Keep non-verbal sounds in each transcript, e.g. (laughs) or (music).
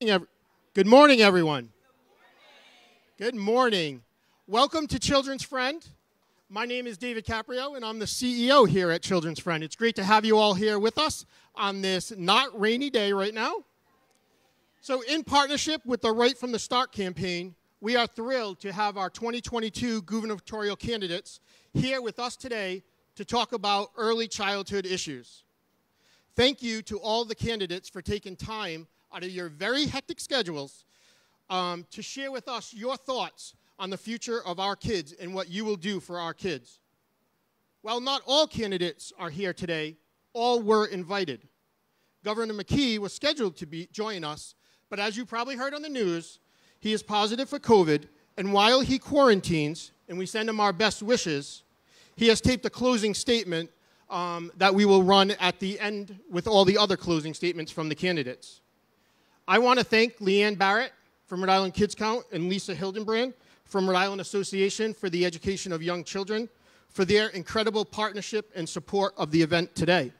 Good morning, everyone. Good morning. Welcome to Children's Friend. My name is David Caprio, and I'm the CEO here at Children's Friend. It's great to have you all here with us on this not rainy day right now. So, in partnership with the Right from the Start campaign, we are thrilled to have our 2022 gubernatorial candidates here with us today to talk about early childhood issues. Thank you to all the candidates for taking time out of your very hectic schedules um, to share with us your thoughts on the future of our kids and what you will do for our kids. While not all candidates are here today, all were invited. Governor McKee was scheduled to be, join us, but as you probably heard on the news, he is positive for COVID, and while he quarantines, and we send him our best wishes, he has taped a closing statement um, that we will run at the end with all the other closing statements from the candidates. I want to thank Leanne Barrett from Rhode Island Kids Count and Lisa Hildebrand from Rhode Island Association for the Education of Young Children for their incredible partnership and support of the event today.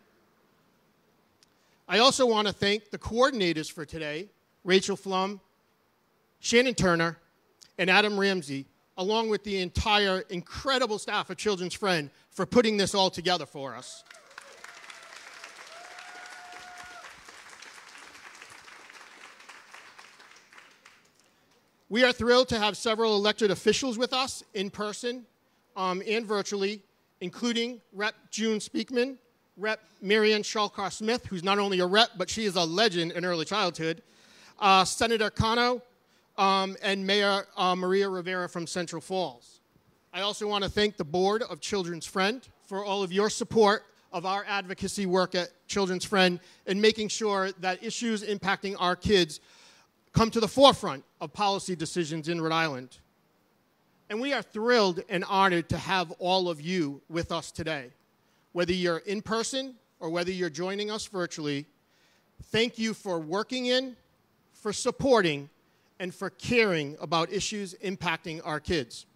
I also want to thank the coordinators for today, Rachel Flum, Shannon Turner, and Adam Ramsey, along with the entire incredible staff of Children's Friend for putting this all together for us. We are thrilled to have several elected officials with us in person um, and virtually, including Rep. June Speakman, Rep. Mary Ann Shallcross Smith, who's not only a rep, but she is a legend in early childhood, uh, Senator Cano, um, and Mayor uh, Maria Rivera from Central Falls. I also want to thank the Board of Children's Friend for all of your support of our advocacy work at Children's Friend and making sure that issues impacting our kids come to the forefront of policy decisions in Rhode Island. And we are thrilled and honored to have all of you with us today. Whether you're in person or whether you're joining us virtually, thank you for working in, for supporting, and for caring about issues impacting our kids.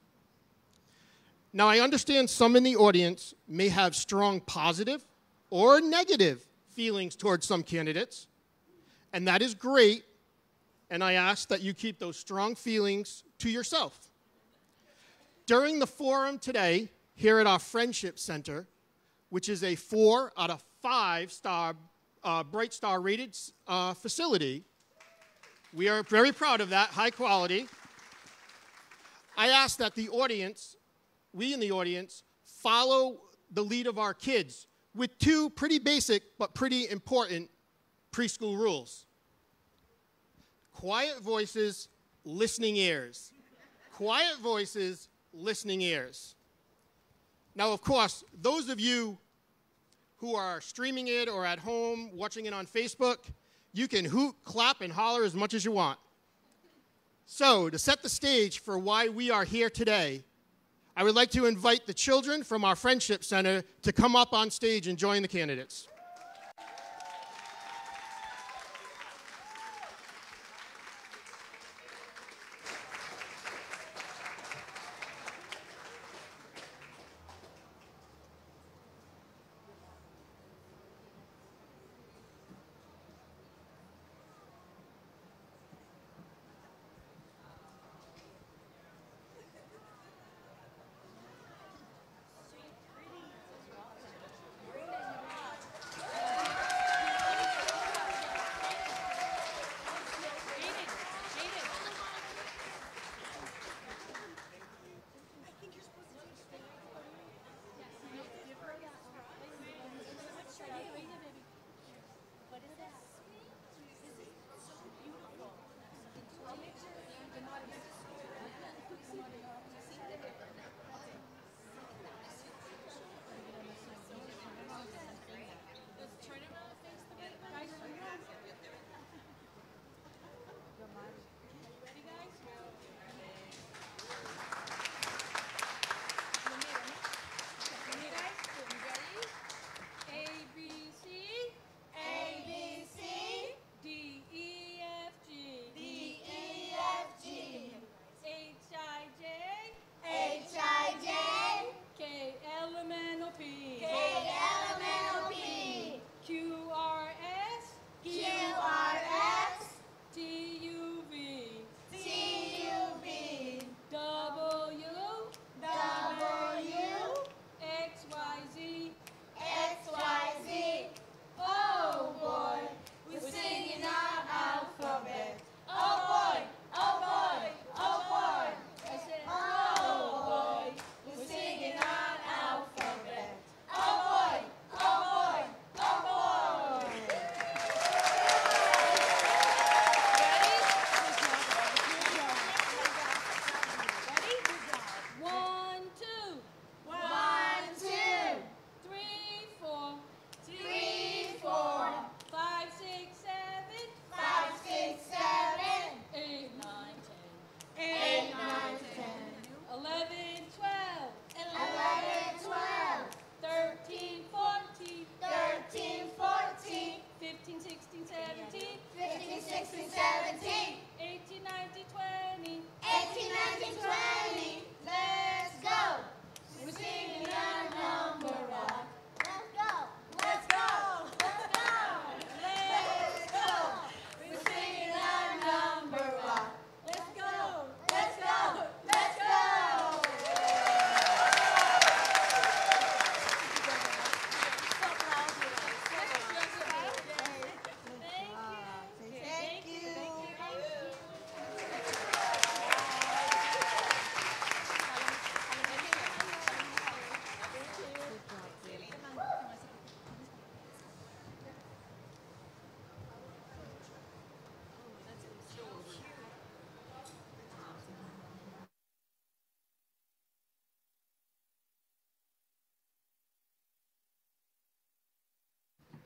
Now, I understand some in the audience may have strong positive or negative feelings towards some candidates, and that is great and I ask that you keep those strong feelings to yourself. During the forum today, here at our Friendship Center, which is a four out of five star, uh, Bright Star rated uh, facility, we are very proud of that, high quality. I ask that the audience, we in the audience, follow the lead of our kids with two pretty basic but pretty important preschool rules. Quiet voices, listening ears. Quiet voices, listening ears. Now, of course, those of you who are streaming it or at home watching it on Facebook, you can hoot, clap, and holler as much as you want. So, to set the stage for why we are here today, I would like to invite the children from our Friendship Center to come up on stage and join the candidates.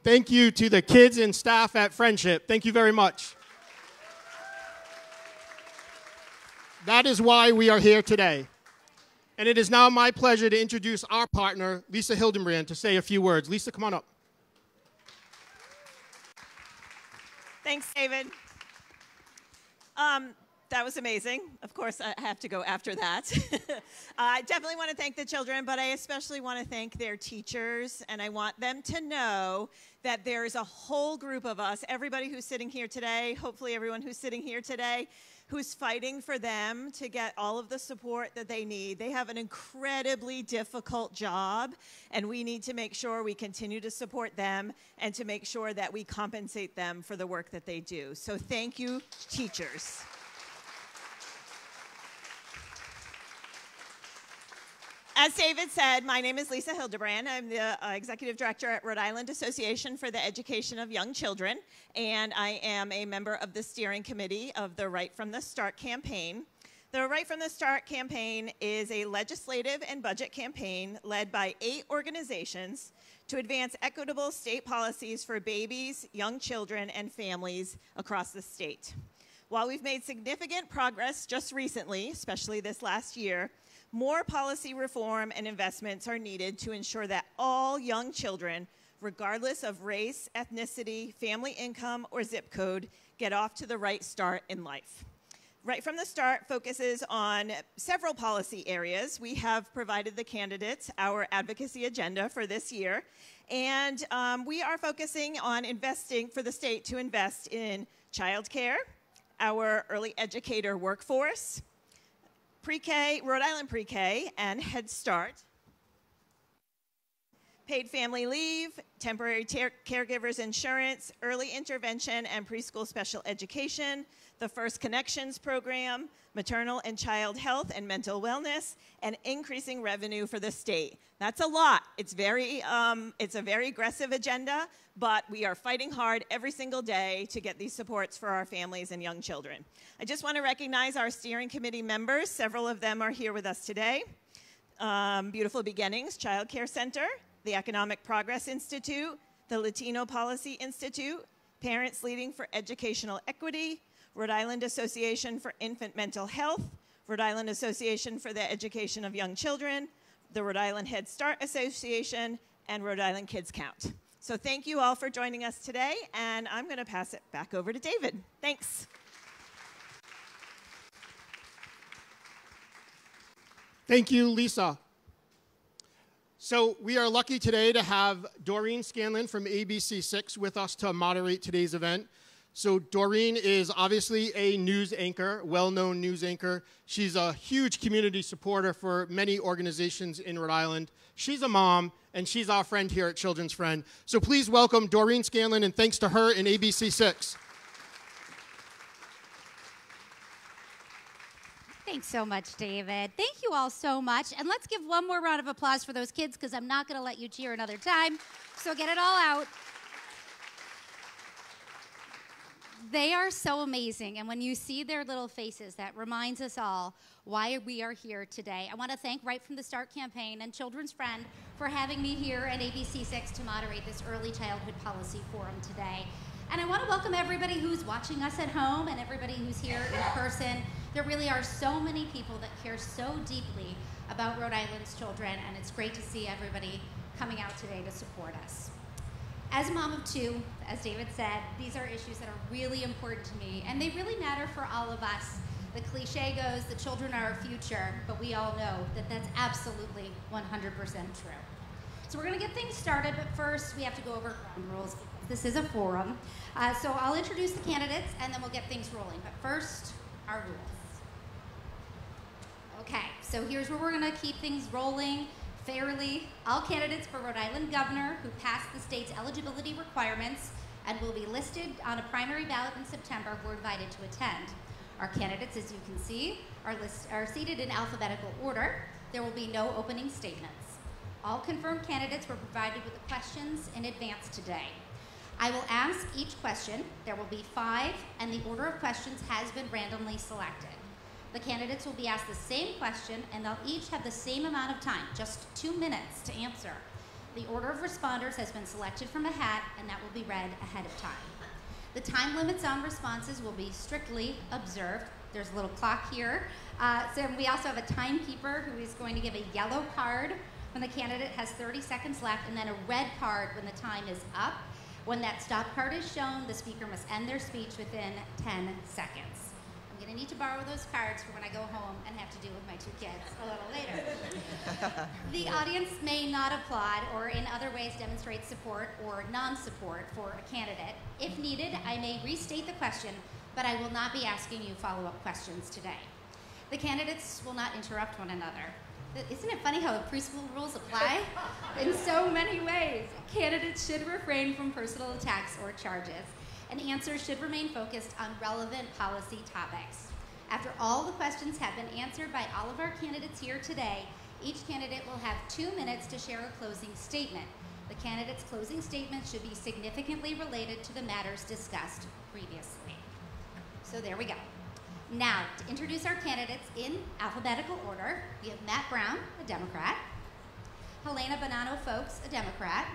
Thank you to the kids and staff at Friendship. Thank you very much. That is why we are here today. And it is now my pleasure to introduce our partner, Lisa Hildebrand, to say a few words. Lisa, come on up. Thanks, David. Um, that was amazing. Course, I have to go after that. (laughs) I definitely want to thank the children, but I especially want to thank their teachers, and I want them to know that there's a whole group of us, everybody who's sitting here today, hopefully everyone who's sitting here today, who's fighting for them to get all of the support that they need. They have an incredibly difficult job, and we need to make sure we continue to support them and to make sure that we compensate them for the work that they do. So thank you, teachers. As David said, my name is Lisa Hildebrand. I'm the uh, executive director at Rhode Island Association for the Education of Young Children, and I am a member of the steering committee of the Right from the Start campaign. The Right from the Start campaign is a legislative and budget campaign led by eight organizations to advance equitable state policies for babies, young children, and families across the state. While we've made significant progress just recently, especially this last year, more policy reform and investments are needed to ensure that all young children, regardless of race, ethnicity, family income, or zip code, get off to the right start in life. Right from the start focuses on several policy areas. We have provided the candidates our advocacy agenda for this year, and um, we are focusing on investing for the state to invest in childcare, our early educator workforce, pre-K, Rhode Island pre-K, and Head Start, paid family leave, temporary caregivers insurance, early intervention and preschool special education, the First Connections program, maternal and child health and mental wellness, and increasing revenue for the state. That's a lot. It's very, um, it's a very aggressive agenda, but we are fighting hard every single day to get these supports for our families and young children. I just want to recognize our steering committee members. Several of them are here with us today. Um, Beautiful Beginnings Child Care Center, the Economic Progress Institute, the Latino Policy Institute, Parents Leading for Educational Equity, Rhode Island Association for Infant Mental Health, Rhode Island Association for the Education of Young Children, the Rhode Island Head Start Association, and Rhode Island Kids Count. So thank you all for joining us today, and I'm going to pass it back over to David. Thanks. Thank you, Lisa. So we are lucky today to have Doreen Scanlon from ABC6 with us to moderate today's event. So Doreen is obviously a news anchor, well-known news anchor. She's a huge community supporter for many organizations in Rhode Island. She's a mom, and she's our friend here at Children's Friend. So please welcome Doreen Scanlon, and thanks to her and ABC6. Thanks so much, David. Thank you all so much. And let's give one more round of applause for those kids because I'm not going to let you cheer another time. So get it all out. They are so amazing. And when you see their little faces, that reminds us all why we are here today. I want to thank Right from the Start campaign and Children's Friend for having me here at ABC6 to moderate this early childhood policy forum today. And I want to welcome everybody who's watching us at home and everybody who's here in person. There really are so many people that care so deeply about Rhode Island's children, and it's great to see everybody coming out today to support us. As a mom of two, as David said, these are issues that are really important to me, and they really matter for all of us. The cliche goes, the children are our future, but we all know that that's absolutely 100% true. So we're going to get things started, but first we have to go over ground rules. This is a forum. Uh, so I'll introduce the candidates, and then we'll get things rolling. But first, our rules. Okay, so here's where we're going to keep things rolling fairly. All candidates for Rhode Island governor who pass the state's eligibility requirements and will be listed on a primary ballot in September were invited to attend. Our candidates, as you can see, are, list, are seated in alphabetical order. There will be no opening statements. All confirmed candidates were provided with the questions in advance today. I will ask each question. There will be five, and the order of questions has been randomly selected. The candidates will be asked the same question, and they'll each have the same amount of time, just two minutes to answer. The order of responders has been selected from a hat, and that will be read ahead of time. The time limits on responses will be strictly observed. There's a little clock here. Uh, so we also have a timekeeper who is going to give a yellow card when the candidate has 30 seconds left, and then a red card when the time is up. When that stop card is shown, the speaker must end their speech within 10 seconds. Going to need to borrow those cards for when I go home and have to deal with my two kids a little later. (laughs) the audience may not applaud or in other ways demonstrate support or non-support for a candidate. If needed, I may restate the question, but I will not be asking you follow-up questions today. The candidates will not interrupt one another. Isn't it funny how the preschool rules apply? (laughs) In so many ways, candidates should refrain from personal attacks or charges and answers should remain focused on relevant policy topics. After all the questions have been answered by all of our candidates here today, each candidate will have two minutes to share a closing statement. The candidate's closing statement should be significantly related to the matters discussed previously. So there we go. Now, to introduce our candidates in alphabetical order, we have Matt Brown, a Democrat, Helena Buonanno Foulkes, a Democrat,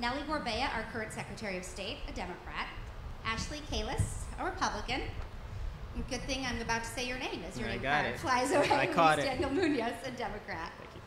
Nellie Gorbea, our current Secretary of State, a Democrat, Ashley Kalus, a Republican. Good thing I'm about to say your name as your I name got it. flies away. I caught it. Daniel Munoz, a Democrat. Thank you.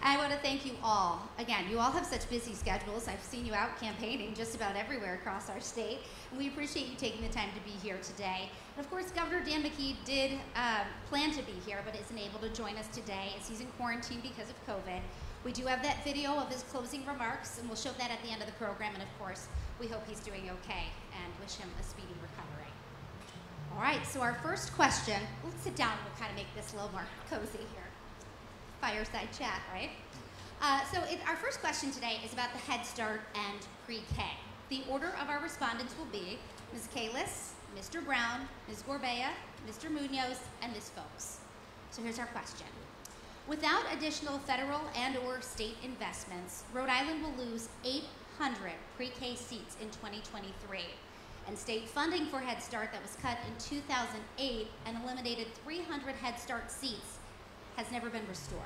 I want to thank you all. Again, you all have such busy schedules. I've seen you out campaigning just about everywhere across our state, and we appreciate you taking the time to be here today. And of course, Governor Dan McKee did uh, plan to be here, but isn't able to join us today as he's in quarantine because of COVID. We do have that video of his closing remarks, and we'll show that at the end of the program. And of course, we hope he's doing okay and wish him a speedy recovery. All right, so our first question, let's sit down and we'll kind of make this a little more (laughs) cozy here. Fireside chat, right? Uh, so it, our first question today is about the Head Start and pre-K. The order of our respondents will be Ms. Kalus, Mr. Brown, Ms. Gorbea, Mr. Munoz, and Ms. Foulkes. So here's our question. Without additional federal and or state investments, Rhode Island will lose 800 pre-K seats in 2023. And state funding for Head Start that was cut in 2008 and eliminated 300 Head Start seats has never been restored.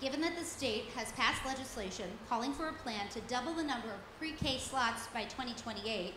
Given that the state has passed legislation calling for a plan to double the number of pre-K slots by 2028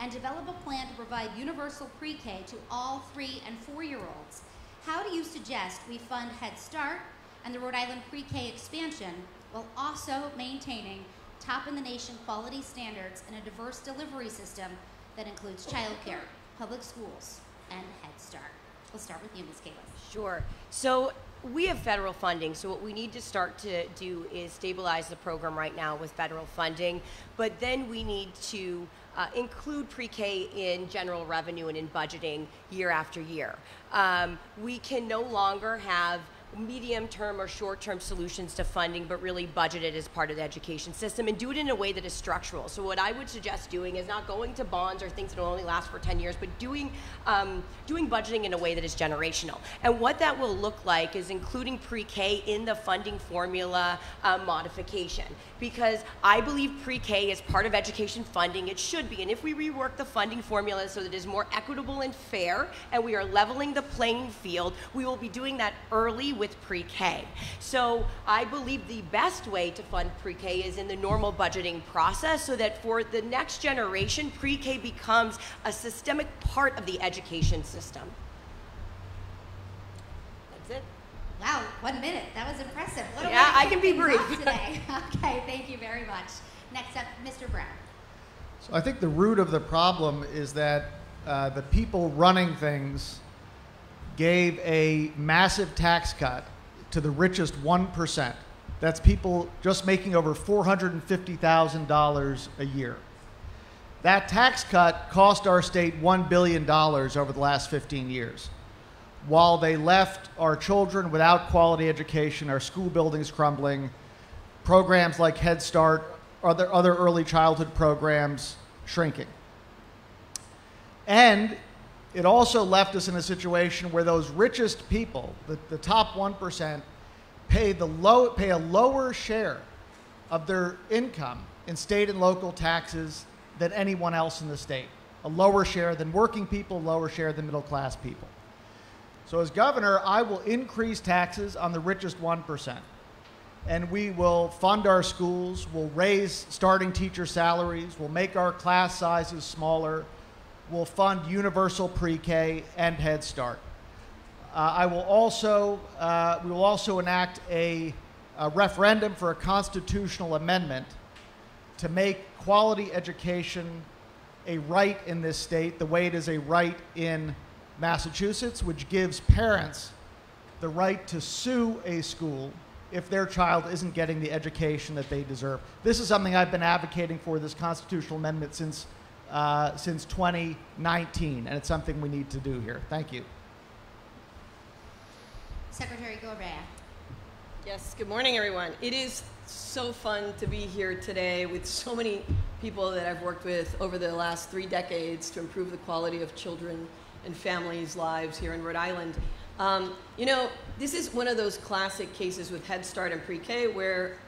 and develop a plan to provide universal pre-K to all three and four-year-olds, how do you suggest we fund Head Start and the Rhode Island pre-K expansion while also maintaining top in the nation quality standards and a diverse delivery system that includes childcare, public schools, and Head Start? We'll start with you, Ms. Kalus. Sure. So we have federal funding, so what we need to start to do is stabilize the program right now with federal funding, but then we need to uh, include pre-K in general revenue and in budgeting year after year. Um, we can no longer have medium term or short term solutions to funding, but really budget it as part of the education system and do it in a way that is structural. So, what I would suggest doing is not going to bonds or things that will only last for 10 years, but doing, um, doing budgeting in a way that is generational. And what that will look like is including pre K in the funding formula uh, modification. Because I believe pre K is part of education funding, it should be. And if we rework the funding formula so that it is more equitable and fair, and we are leveling the playing field, we will be doing that early with pre-K. So I believe the best way to fund pre-K is in the normal budgeting process so that for the next generation, pre-K becomes a systemic part of the education system. That's it. Wow, one minute. That was impressive. What a Yeah, way I can be brief. Today. (laughs) okay, thank you very much. Next up, Mr. Brown. So I think the root of the problem is that uh, the people running things gave a massive tax cut to the richest 1%. That's people just making over $450,000 a year. That tax cut cost our state $1 billion over the last 15 years. While they left our children without quality education, our school buildings crumbling, programs like Head Start, other, other early childhood programs shrinking. And it also left us in a situation where those richest people, the, the top 1%, pay, the low, pay a lower share of their income in state and local taxes than anyone else in the state. A lower share than working people, lower share than middle class people. So, as governor, I will increase taxes on the richest 1%. And we will fund our schools, we'll raise starting teacher salaries, we'll make our class sizes smaller, we'll fund universal pre K and Head Start. Uh, I will also, uh, we will also enact a, a referendum for a constitutional amendment to make quality education a right in this state the way it is a right in Massachusetts, which gives parents the right to sue a school if their child isn't getting the education that they deserve. This is something I've been advocating for this constitutional amendment since, uh, since 2019, and it's something we need to do here. Thank you. Secretary Gorbea. Yes, good morning, everyone. It is so fun to be here today with so many people that I've worked with over the last three decades to improve the quality of children and families' lives here in Rhode Island. Um, you know, this is one of those classic cases with Head Start and pre K where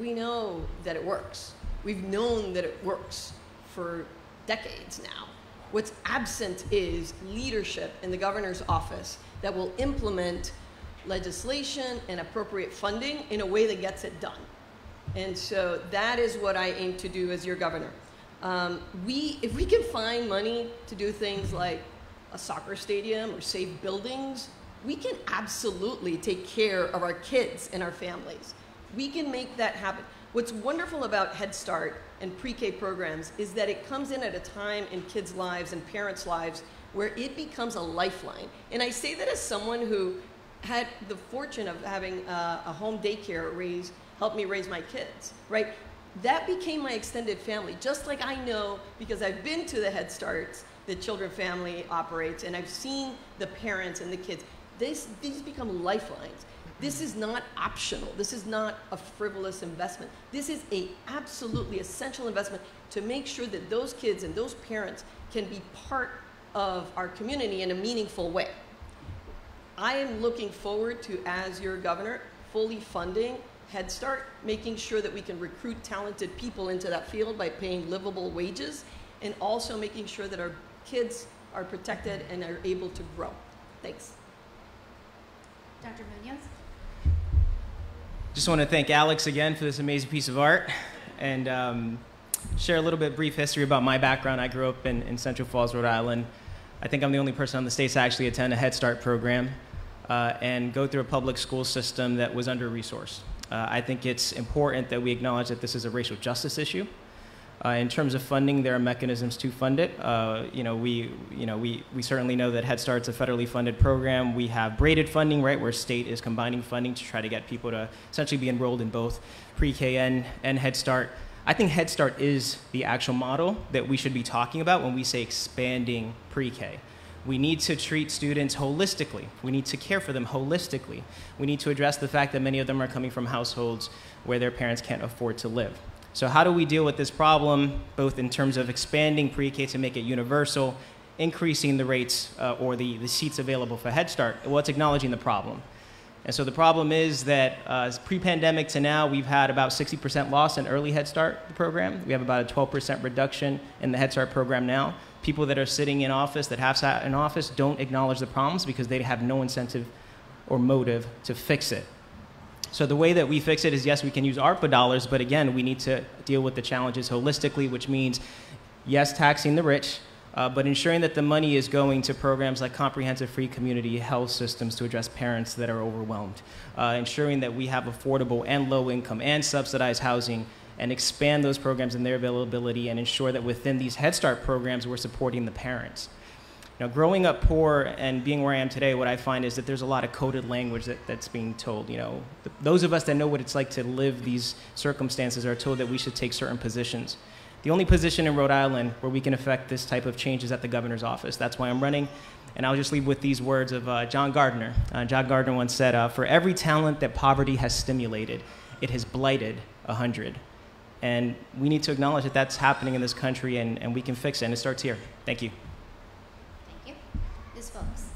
we know that it works. We've known that it works for decades now. What's absent is leadership in the governor's office that will implement legislation and appropriate funding in a way that gets it done. And so that is what I aim to do as your governor. Um, we, if we can find money to do things like a soccer stadium or save buildings, we can absolutely take care of our kids and our families. We can make that happen. What's wonderful about Head Start and pre-K programs is that it comes in at a time in kids' lives and parents' lives where it becomes a lifeline. And I say that as someone who had the fortune of having a, a home daycare raise, help me raise my kids, right? That became my extended family, just like I know because I've been to the Head Starts the Children Family operates, and I've seen the parents and the kids. This, these become lifelines. This is not optional. This is not a frivolous investment. This is a absolutely essential investment to make sure that those kids and those parents can be part of our community in a meaningful way. I am looking forward to, as your governor, fully funding Head Start, making sure that we can recruit talented people into that field by paying livable wages, and also making sure that our kids are protected and are able to grow. Thanks. Dr. Munoz. Just want to thank Alex again for this amazing piece of art and um, share a little bit brief history about my background. I grew up in, in Central Falls, Rhode Island. I think I'm the only person on the state to actually attend a Head Start program uh, and go through a public school system that was under resourced. Uh, I think it's important that we acknowledge that this is a racial justice issue. Uh, in terms of funding, there are mechanisms to fund it. Uh, you know, we, you know, we, we certainly know that Head Start's a federally funded program. We have braided funding, right, where state is combining funding to try to get people to essentially be enrolled in both pre-K and, and Head Start. I think Head Start is the actual model that we should be talking about when we say expanding pre-K. We need to treat students holistically. We need to care for them holistically. We need to address the fact that many of them are coming from households where their parents can't afford to live. So, how do we deal with this problem, both in terms of expanding pre K to make it universal, increasing the rates uh, or the, the seats available for Head Start? Well, it's acknowledging the problem. And so the problem is that uh, pre pandemic to now, we've had about 60% loss in early Head Start program. We have about a 12% reduction in the Head Start program now. People that are sitting in office, that have sat in office, don't acknowledge the problems because they have no incentive or motive to fix it. So the way that we fix it is yes, we can use ARPA dollars, but again, we need to deal with the challenges holistically, which means yes, taxing the rich, uh, but ensuring that the money is going to programs like comprehensive free community health systems to address parents that are overwhelmed, uh, ensuring that we have affordable and low income and subsidized housing and expand those programs and their availability and ensure that within these Head Start programs, we're supporting the parents. Now, growing up poor and being where I am today, what I find is that there's a lot of coded language that, that's being told. You know, th- those of us that know what it's like to live these circumstances are told that we should take certain positions. The only position in Rhode Island where we can affect this type of change is at the governor's office. That's why I'm running. And I'll just leave with these words of uh, John Gardner. Uh, John Gardner once said, uh, For every talent that poverty has stimulated, it has blighted a hundred. And we need to acknowledge that that's happening in this country and, and we can fix it. And it starts here. Thank you. Thank you. Ms. Foulkes.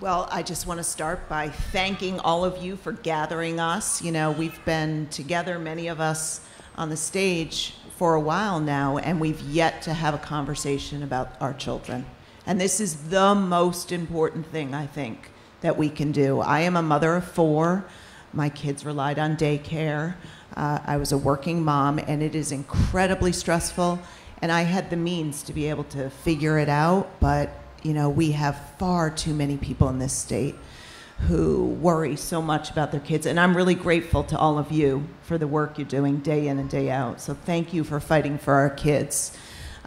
Well, I just want to start by thanking all of you for gathering us. You know, we've been together, many of us on the stage for a while now, and we've yet to have a conversation about our children. And this is the most important thing, I think, that we can do. I am a mother of four. My kids relied on daycare. Uh, I was a working mom, and it is incredibly stressful. And I had the means to be able to figure it out, but you know, we have far too many people in this state who worry so much about their kids. And I'm really grateful to all of you for the work you're doing day in and day out. So thank you for fighting for our kids.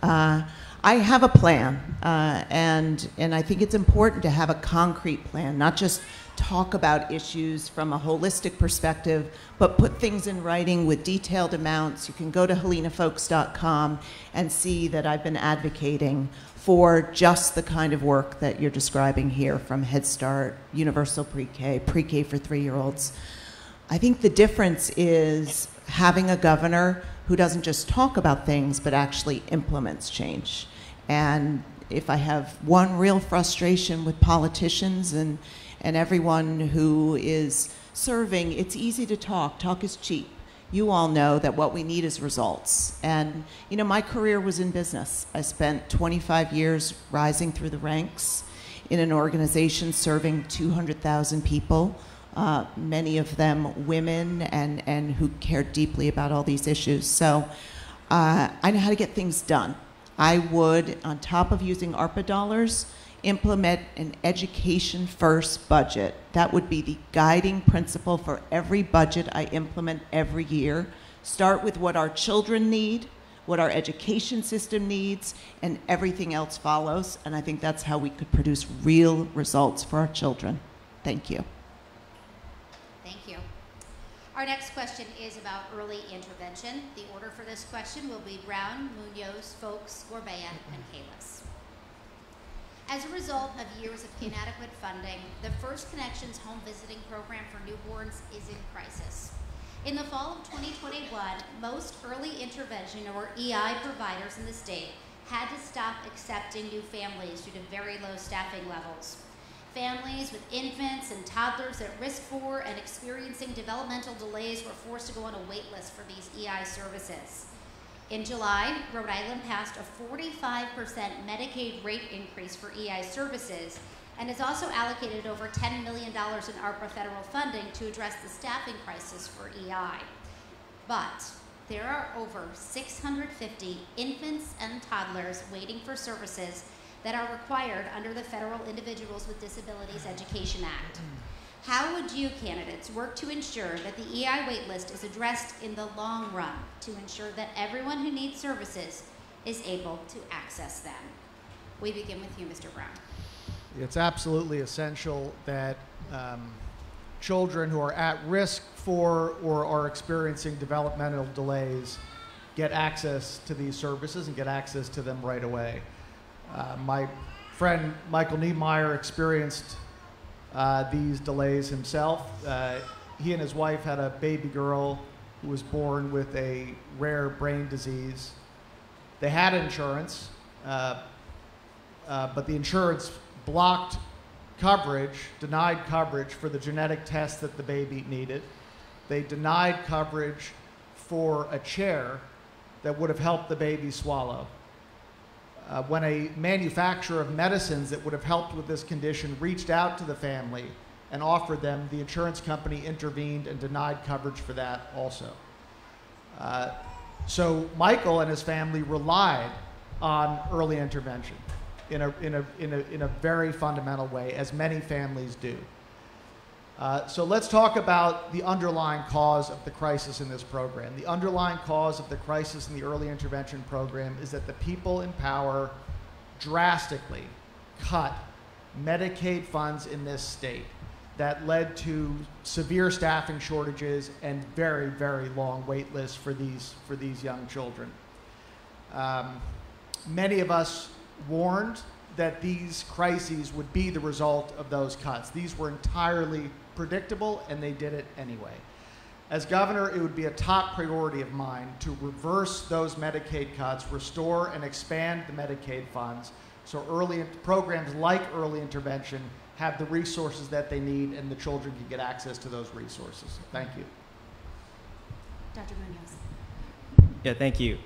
Uh, I have a plan, uh, and, and I think it's important to have a concrete plan, not just talk about issues from a holistic perspective, but put things in writing with detailed amounts. You can go to helenafoulkes.com and see that I've been advocating for just the kind of work that you're describing here from Head Start, Universal Pre-K, Pre-K for three-year-olds. I think the difference is having a governor who doesn't just talk about things, but actually implements change. And if I have one real frustration with politicians and, and everyone who is serving, it's easy to talk. Talk is cheap you all know that what we need is results. And, you know, my career was in business. I spent 25 years rising through the ranks in an organization serving 200,000 people, uh, many of them women and, and who cared deeply about all these issues. So uh, I know how to get things done. I would, on top of using ARPA dollars, implement an education first budget. That would be the guiding principle for every budget I implement every year. Start with what our children need, what our education system needs, and everything else follows. And I think that's how we could produce real results for our children. Thank you. Thank you. Our next question is about early intervention. The order for this question will be Brown, Munoz, Foulkes, Gorbea, and Kalus. As a result of years of inadequate funding, the First Connections Home Visiting Program for newborns is in crisis. In the fall of 2021, most early intervention or EI providers in the state had to stop accepting new families due to very low staffing levels. Families with infants and toddlers at risk for and experiencing developmental delays were forced to go on a wait list for these EI services. In July, Rhode Island passed a 45% Medicaid rate increase for EI services and has also allocated over $10 million in ARPA federal funding to address the staffing crisis for EI. But there are over 650 infants and toddlers waiting for services that are required under the Federal Individuals with Disabilities Education Act. How would you candidates work to ensure that the EI waitlist is addressed in the long run to ensure that everyone who needs services is able to access them? We begin with you, Mr. Brown. It's absolutely essential that um, children who are at risk for or are experiencing developmental delays get access to these services and get access to them right away. Uh, my friend Michael Niemeyer experienced uh, these delays himself. Uh, he and his wife had a baby girl who was born with a rare brain disease. They had insurance, uh, uh, but the insurance blocked coverage, denied coverage for the genetic test that the baby needed. They denied coverage for a chair that would have helped the baby swallow. Uh, when a manufacturer of medicines that would have helped with this condition reached out to the family and offered them, the insurance company intervened and denied coverage for that also. Uh, so Michael and his family relied on early intervention in a, in, a, in, a, in a very fundamental way, as many families do. Uh, so let's talk about the underlying cause of the crisis in this program. The underlying cause of the crisis in the early intervention program is that the people in power drastically cut Medicaid funds in this state. That led to severe staffing shortages and very, very long wait lists for these, for these young children. Um, many of us warned that these crises would be the result of those cuts. These were entirely predictable, and they did it anyway. As governor, it would be a top priority of mine to reverse those Medicaid cuts, restore and expand the Medicaid funds, so early programs like early intervention have the resources that they need and the children can get access to those resources. Thank you. Dr. Munoz. Yeah, thank you.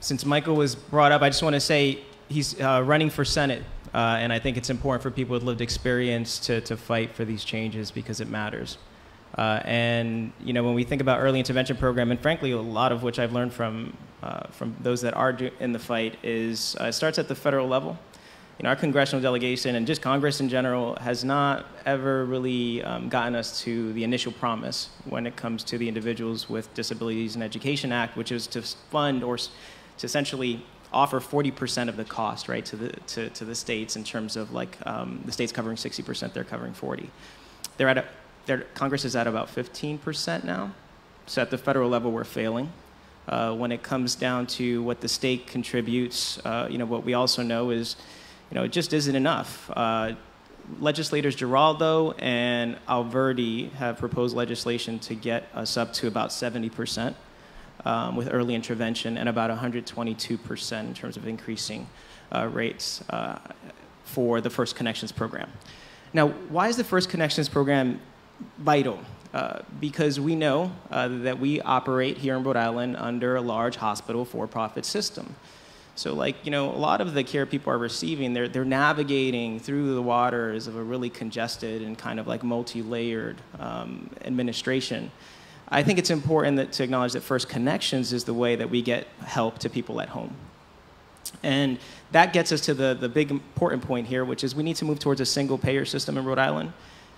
Since Michael was brought up, I just want to say he's uh, running for Senate, uh, and I think it's important for people with lived experience to, to fight for these changes because it matters. Uh, and you know, when we think about early intervention program, and frankly, a lot of which I've learned from uh, from those that are in the fight is uh, it starts at the federal level. You know, our congressional delegation and just Congress in general has not ever really um, gotten us to the initial promise when it comes to the Individuals with Disabilities and Education Act, which is to fund or to essentially offer 40% of the cost, right, to the to, to the states in terms of like um, the states covering 60%, they're covering 40. They're at a, they're, Congress is at about 15% now. So at the federal level, we're failing. Uh, when it comes down to what the state contributes, uh, you know, what we also know is, you know, it just isn't enough. Uh, legislators Giraldo and Alberti have proposed legislation to get us up to about 70% um, with early intervention and about 122% in terms of increasing uh, rates uh, for the First Connections program. Now, why is the First Connections program vital? Uh, because we know uh, that we operate here in Rhode Island under a large hospital for-profit system. So, like, you know, a lot of the care people are receiving, they're, they're navigating through the waters of a really congested and kind of like multi layered um, administration. I think it's important that, to acknowledge that First Connections is the way that we get help to people at home. And that gets us to the, the big important point here, which is we need to move towards a single payer system in Rhode Island.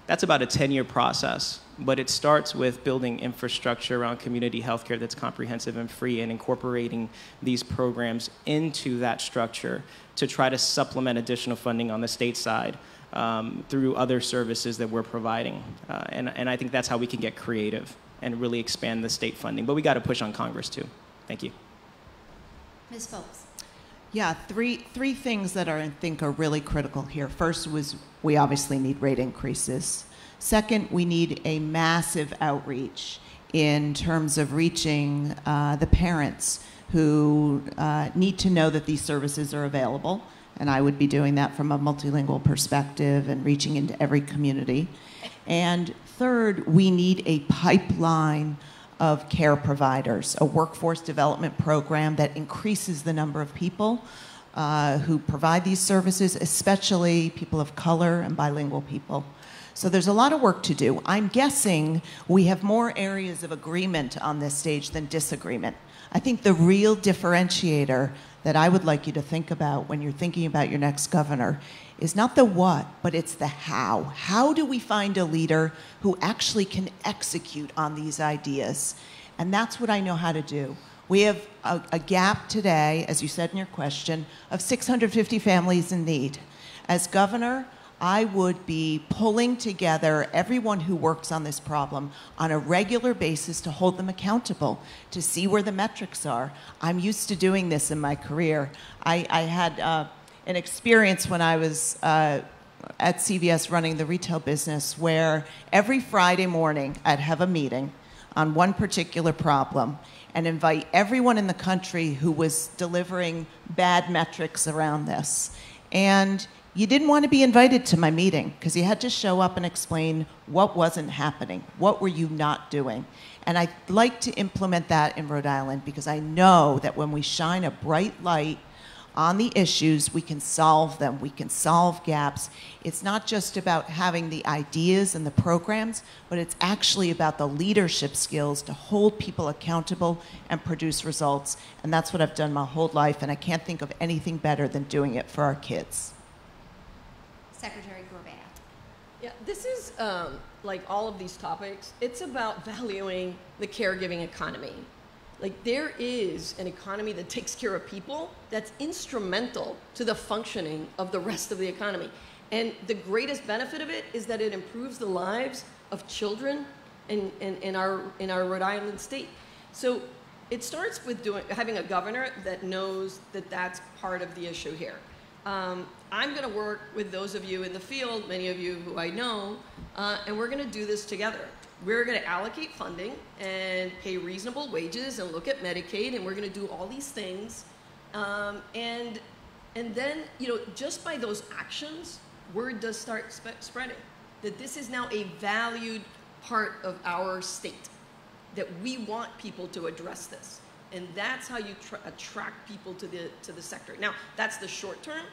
That's about a 10 year process, but it starts with building infrastructure around community healthcare that's comprehensive and free and incorporating these programs into that structure to try to supplement additional funding on the state side um, through other services that we're providing. Uh, and, and I think that's how we can get creative and really expand the state funding. But we got to push on Congress too. Thank you. Ms. Phelps. Yeah, three three things that are, I think are really critical here. First was we obviously need rate increases. Second, we need a massive outreach in terms of reaching uh, the parents who uh, need to know that these services are available. And I would be doing that from a multilingual perspective and reaching into every community. And third, we need a pipeline of care providers, a workforce development program that increases the number of people uh, who provide these services, especially people of color and bilingual people. So there's a lot of work to do. I'm guessing we have more areas of agreement on this stage than disagreement. I think the real differentiator that I would like you to think about when you're thinking about your next governor is not the what, but it's the how. How do we find a leader who actually can execute on these ideas? And that's what I know how to do. We have a, a, gap today, as you said in your question, of 650 families in need. As governor, I would be pulling together everyone who works on this problem on a regular basis to hold them accountable, to see where the metrics are. I'm used to doing this in my career. I, I had uh, an experience when I was uh, at CVS running the retail business where every Friday morning I'd have a meeting on one particular problem and invite everyone in the country who was delivering bad metrics around this. And you didn't want to be invited to my meeting because you had to show up and explain what wasn't happening. What were you not doing? And I'd like to implement that in Rhode Island because I know that when we shine a bright light on the issues, we can solve them. We can solve gaps. It's not just about having the ideas and the programs, but it's actually about the leadership skills to hold people accountable and produce results. And that's what I've done my whole life, and I can't think of anything better than doing it for our kids. Secretary Gorbea. Yeah, this is um, like all of these topics. It's about valuing the caregiving economy. Like there is an economy that takes care of people that's instrumental to the functioning of the rest of the economy. And the greatest benefit of it is that it improves the lives of children in, in, in, our, in our Rhode Island state. So it starts with doing, having a governor that knows that that's part of the issue here. Um, I'm going to work with those of you in the field, many of you who I know, uh, and we're going to do this together. We're going to allocate funding and pay reasonable wages and look at Medicaid, and we're going to do all these things. Um, and, and then, you know, just by those actions, word does start sp spreading that this is now a valued part of our state, that we want people to address this. And that's how you attract people to the, to the sector. Now, that's the short term,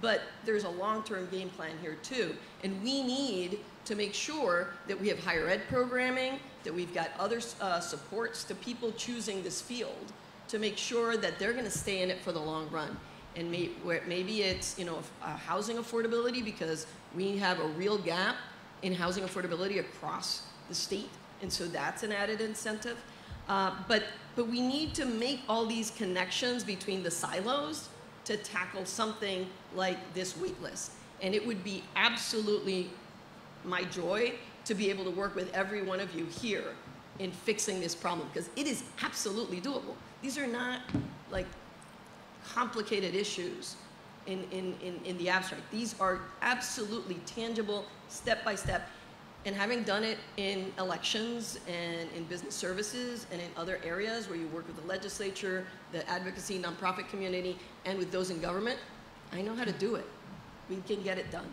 but there's a long-term game plan here too. And we need to make sure that we have higher ed programming, that we've got other uh, supports to people choosing this field to make sure that they're gonna stay in it for the long run. And may, maybe it's, you know, housing affordability because we have a real gap in housing affordability across the state. And so that's an added incentive. Uh, but, but we need to make all these connections between the silos to tackle something like this wait list. And it would be absolutely my joy to be able to work with every one of you here in fixing this problem because it is absolutely doable. These are not like complicated issues in, in, in, in the abstract. These are absolutely tangible, step by step. And having done it in elections and in business services and in other areas where you work with the legislature, the advocacy, nonprofit community, and with those in government, I know how to do it. We can get it done.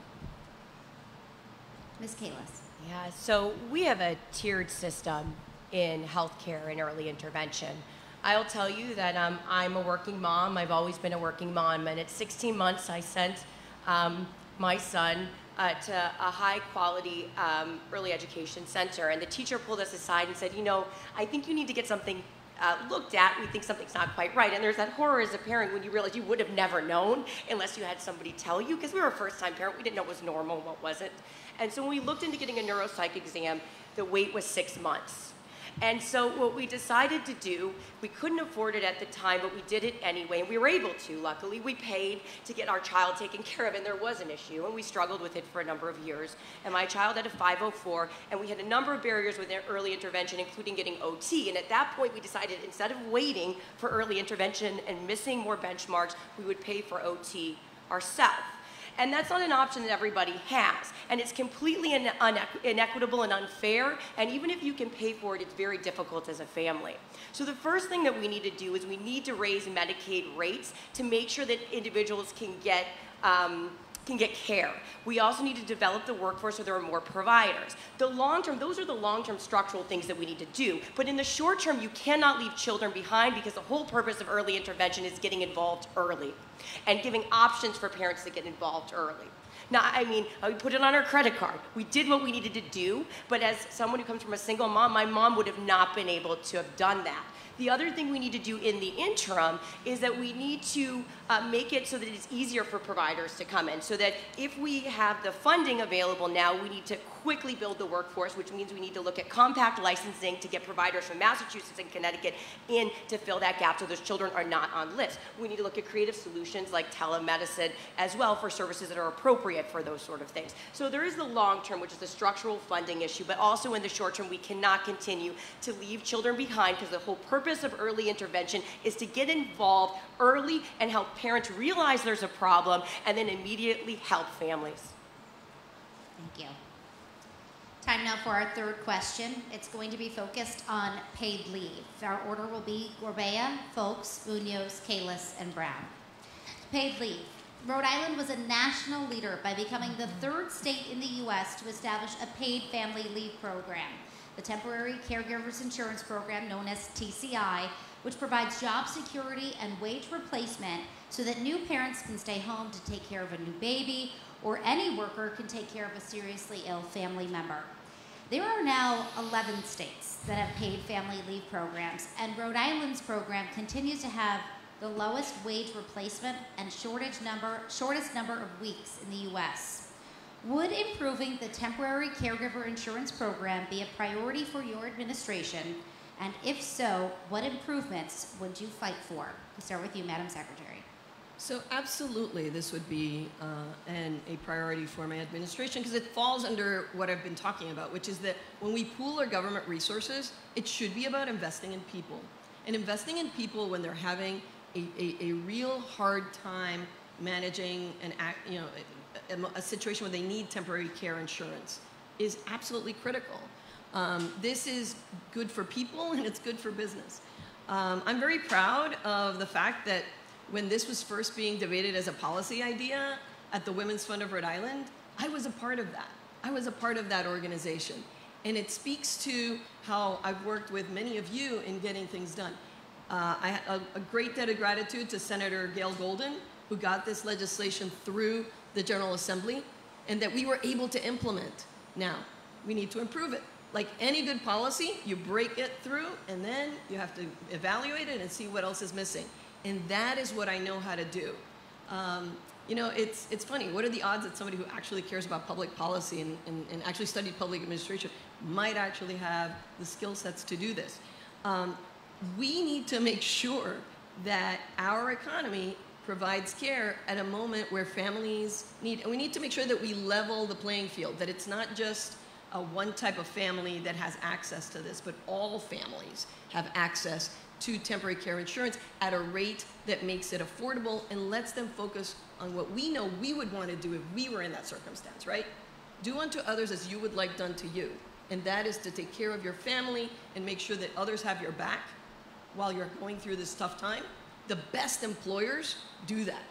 Ms. Kalus. Yeah, so we have a tiered system in healthcare and early intervention. I'll tell you that um, I'm a working mom. I've always been a working mom. And at 16 months, I sent um, my son uh, to a high quality um, early education center. And the teacher pulled us aside and said, You know, I think you need to get something uh, looked at. We think something's not quite right. And there's that horror as a parent when you realize you would have never known unless you had somebody tell you. Because we were a first time parent, we didn't know what was normal and what wasn't. And so when we looked into getting a neuropsych exam, the wait was six months. And so what we decided to do, we couldn't afford it at the time, but we did it anyway, and we were able to. Luckily, we paid to get our child taken care of, and there was an issue, and we struggled with it for a number of years. And my child had a 504, and we had a number of barriers with early intervention, including getting OT. And at that point, we decided instead of waiting for early intervention and missing more benchmarks, we would pay for OT ourselves. And that's not an option that everybody has. And it's completely inequitable and unfair. And even if you can pay for it, it's very difficult as a family. So the first thing that we need to do is we need to raise Medicaid rates to make sure that individuals can get um, can get care. We also need to develop the workforce so there are more providers. The long term, those are the long term structural things that we need to do. But in the short term, you cannot leave children behind because the whole purpose of early intervention is getting involved early and giving options for parents to get involved early. Now, I mean, uh, we put it on our credit card. We did what we needed to do, but as someone who comes from a single mom, my mom would have not been able to have done that. The other thing we need to do in the interim is that we need to uh, make it so that it's easier for providers to come in. So that if we have the funding available now, we need to quickly build the workforce, which means we need to look at compact licensing to get providers from Massachusetts and Connecticut in to fill that gap so those children are not on lists. We need to look at creative solutions like telemedicine as well for services that are appropriate for those sort of things. So there is the long term, which is the structural funding issue, but also in the short term, we cannot continue to leave children behind because the whole purpose of early intervention is to get involved early and help parents realize there's a problem and then immediately help families. Thank you. Time now for our third question. It's going to be focused on paid leave. Our order will be Gorbea, Foulkes, Munoz, Kalus, and Brown. Paid leave. Rhode Island was a national leader by becoming the third state in the U.S. to establish a paid family leave program. The Temporary Caregivers Insurance Program, known as TCI, which provides job security and wage replacement so that new parents can stay home to take care of a new baby or any worker can take care of a seriously ill family member. There are now 11 states that have paid family leave programs, and Rhode Island's program continues to have the lowest wage replacement and shortage number, shortest number of weeks in the U.S. Would improving the temporary caregiver insurance program be a priority for your administration? And if so, what improvements would you fight for? We start with you, Madam Secretary. So absolutely, this would be uh, an, a priority for my administration because it falls under what I've been talking about, which is that when we pool our government resources, it should be about investing in people. And investing in people when they're having a, a, a real hard time managing an act, you know, a, a, situation where they need temporary care insurance is absolutely critical. Um, this is good for people (laughs) and it's good for business. Um, I'm very proud of the fact that when this was first being debated as a policy idea at the Women's Fund of Rhode Island, I was a part of that. I was a part of that organization. And it speaks to how I've worked with many of you in getting things done. Uh, I have a, a great debt of gratitude to Senator Gayle Goldin, who got this legislation through the General Assembly, and that we were able to implement. Now, we need to improve it. Like any good policy, you break it through, and then you have to evaluate it and see what else is missing. And that is what I know how to do. Um, you know, it's, it's funny. What are the odds that somebody who actually cares about public policy and, and, and actually studied public administration might actually have the skill sets to do this? Um, we need to make sure that our economy provides care at a moment where families need, and we need to make sure that we level the playing field, that it's not just a one type of family that has access to this, but all families have access to temporary care insurance at a rate that makes it affordable and lets them focus on what we know we would want to do if we were in that circumstance, right? Do unto others as you would like done to you. And that is to take care of your family and make sure that others have your back while you're going through this tough time. The best employers do that.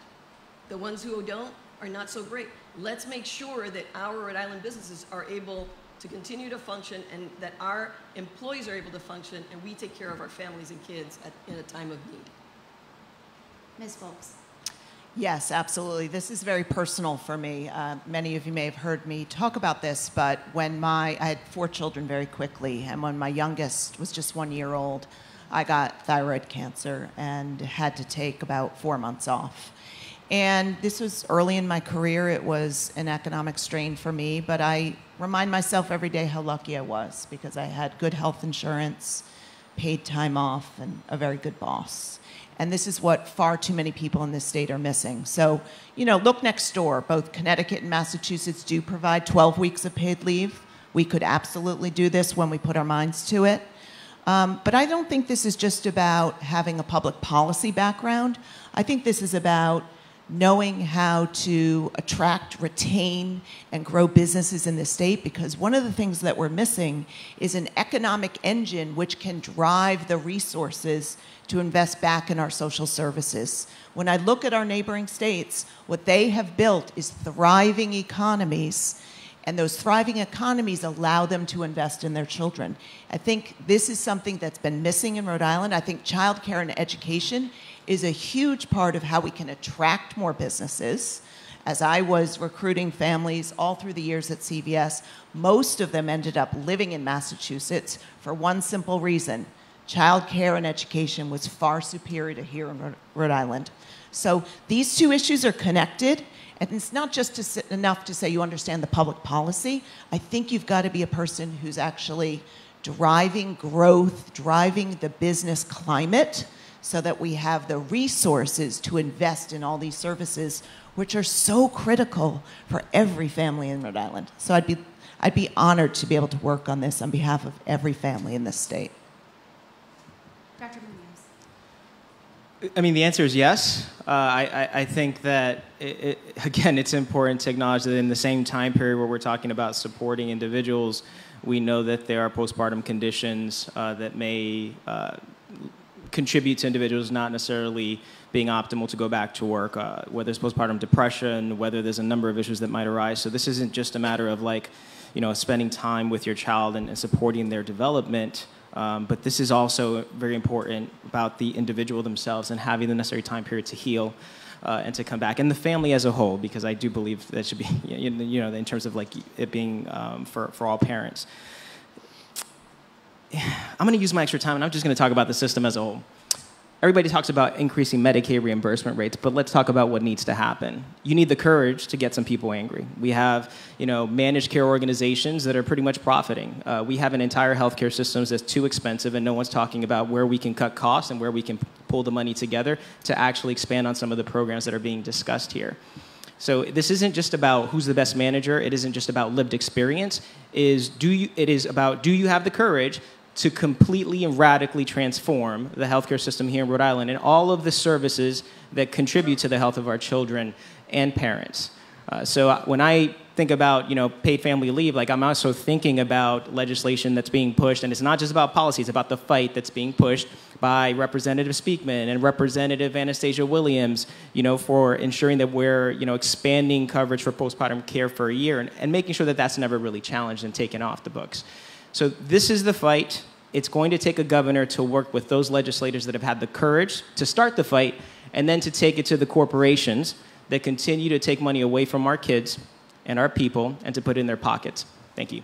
The ones who don't are not so great. Let's make sure that our Rhode Island businesses are able to continue to function and that our employees are able to function and we take care of our families and kids at, in a time of need. Ms. Foulkes. Yes, absolutely. This is very personal for me. Uh, many of you may have heard me talk about this, but when my I had four children very quickly, and when my youngest was just one year old, I got thyroid cancer and had to take about four months off. And this was early in my career. It was an economic strain for me, but I remind myself every day how lucky I was because I had good health insurance, paid time off, and a very good boss. And this is what far too many people in this state are missing. So, you know, look next door. Both Connecticut and Massachusetts do provide 12 weeks of paid leave. We could absolutely do this when we put our minds to it. Um, but I don't think this is just about having a public policy background. I think this is about knowing how to attract, retain, and grow businesses in the state because one of the things that we're missing is an economic engine which can drive the resources to invest back in our social services. When I look at our neighboring states, what they have built is thriving economies. And those thriving economies allow them to invest in their children. I think this is something that's been missing in Rhode Island. I think childcare and education is a huge part of how we can attract more businesses. As I was recruiting families all through the years at CVS, most of them ended up living in Massachusetts for one simple reason childcare and education was far superior to here in Rhode Island. So these two issues are connected. And it's not just to enough to say you understand the public policy. I think you've got to be a person who's actually driving growth, driving the business climate so that we have the resources to invest in all these services, which are so critical for every family in Rhode Island. So I'd be, I'd be honored to be able to work on this on behalf of every family in this state. Dr. Munoz. I mean, the answer is yes. Uh, I, I, think that, it, it, again, it's important to acknowledge that in the same time period where we're talking about supporting individuals, we know that there are postpartum conditions uh, that may uh, contribute to individuals not necessarily being optimal to go back to work, uh, whether it's postpartum depression, whether there's a number of issues that might arise. So this isn't just a matter of like, you know, spending time with your child and, and supporting their development. Um, but this is also very important about the individual themselves and having the necessary time period to heal uh, and to come back, and the family as a whole, because I do believe that should be, (laughs) you know, in terms of like it being um, for, for all parents. (sighs) I'm going to use my extra time and I'm just going to talk about the system as a whole. everybody talks about increasing Medicaid reimbursement rates, but let's talk about what needs to happen. You need the courage to get some people angry. We have, you know, managed care organizations that are pretty much profiting. Uh, we have an entire healthcare system that's too expensive, and no one's talking about where we can cut costs and where we can pull the money together to actually expand on some of the programs that are being discussed here. So this isn't just about who's the best manager. It isn't just about lived experience. Is do you? It is about do you have the courage to completely and radically transform the healthcare system here in Rhode Island and all of the services that contribute to the health of our children and parents. Uh, so uh, when I think about you know paid family leave, like I'm also thinking about legislation that's being pushed, and it's not just about policy; it's about the fight that's being pushed by Representative Speakman and Representative Anastasia Williams, you know, for ensuring that we're you know expanding coverage for postpartum care for a year and, and making sure that that's never really challenged and taken off the books. So this is the fight. It's going to take a governor to work with those legislators that have had the courage to start the fight and then to take it to the corporations that continue to take money away from our kids and our people and to put it in their pockets. Thank you.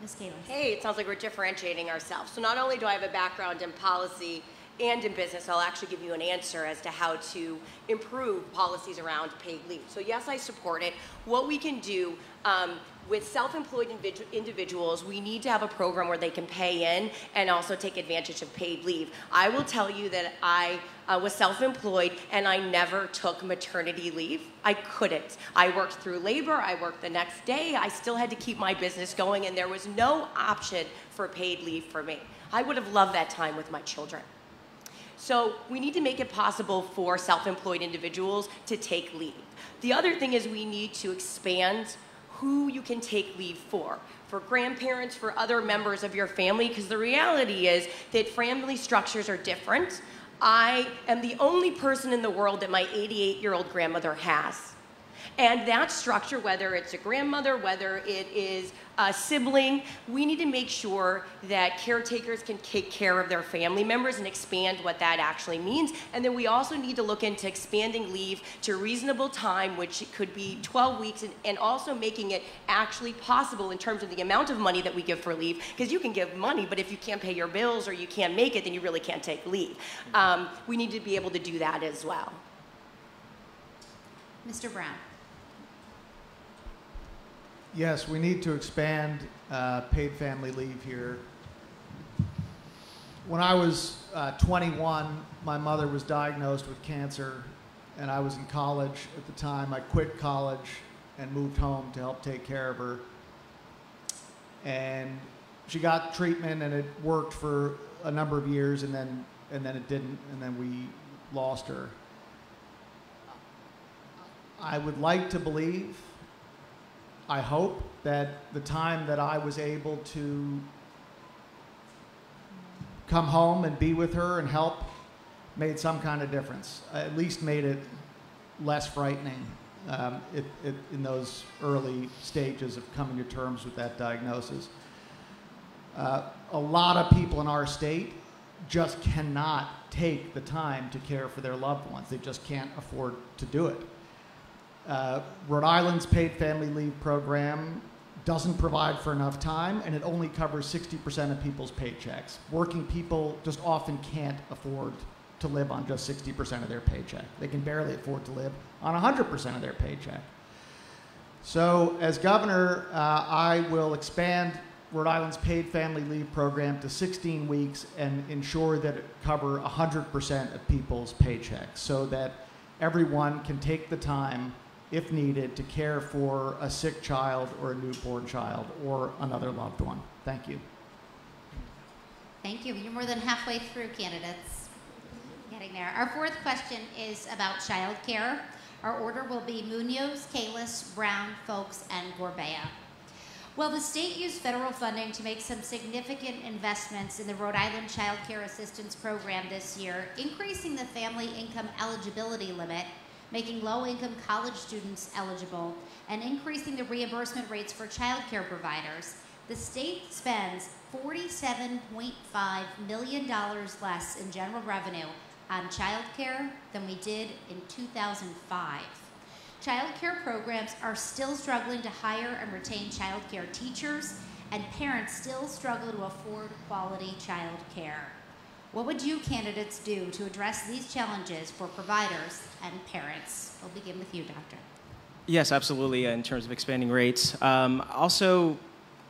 Ms. Kalus. Hey, it sounds like we're differentiating ourselves. So not only do I have a background in policy and in business, I'll actually give you an answer as to how to improve policies around paid leave. So yes, I support it. What we can do um, with self-employed individu- individuals, we need to have a program where they can pay in and also take advantage of paid leave. I will tell you that I uh, was self-employed and I never took maternity leave. I couldn't. I worked through labor. I worked the next day. I still had to keep my business going, and there was no option for paid leave for me. I would have loved that time with my children. So we need to make it possible for self-employed individuals to take leave. The other thing is we need to expand who you can take leave for. For grandparents, for other members of your family, because the reality is that family structures are different. I am the only person in the world that my 88 year old grandmother has. And that structure, whether it's a grandmother, whether it is a sibling, we need to make sure that caretakers can take care of their family members and expand what that actually means. And then we also need to look into expanding leave to reasonable time, which could be 12 weeks, and, and also making it actually possible in terms of the amount of money that we give for leave. Because you can give money, but if you can't pay your bills or you can't make it, then you really can't take leave. Um, we need to be able to do that as well. Mr. Brown. Yes, we need to expand uh, paid family leave here. When I was uh, 21, my mother was diagnosed with cancer, and I was in college at the time. I quit college and moved home to help take care of her. And she got treatment, and it worked for a number of years, and then and then it didn't, and then we lost her. I would like to believe I hope that the time that I was able to come home and be with her and help made some kind of difference. At least made it less frightening um, it, it, in those early stages of coming to terms with that diagnosis. Uh, a lot of people in our state just cannot take the time to care for their loved ones. They just can't afford to do it. Uh, Rhode Island's paid family leave program doesn't provide for enough time and it only covers 60% of people's paychecks. Working people just often can't afford to live on just 60% of their paycheck. They can barely afford to live on 100% of their paycheck. So, as governor, uh, I will expand Rhode Island's paid family leave program to 16 weeks and ensure that it cover 100% of people's paychecks so that everyone can take the time if needed, to care for a sick child or a newborn child or another loved one. Thank you. Thank you. You're more than halfway through, candidates. Getting there. Our fourth question is about childcare. Our order will be Munoz, Kalus, Brown, Foulkes, and Gorbea. While the state used federal funding to make some significant investments in the Rhode Island Child Care Assistance Program this year, increasing the family income eligibility limit making low-income college students eligible, and increasing the reimbursement rates for child care providers, the state spends $47.5 million less in general revenue on child care than we did in 2005. Child care programs are still struggling to hire and retain child care teachers, and parents still struggle to afford quality child care. What would you candidates do to address these challenges for providers and parents? We'll begin with you, Doctor. Yes, absolutely. uh, In terms of expanding rates, um, also,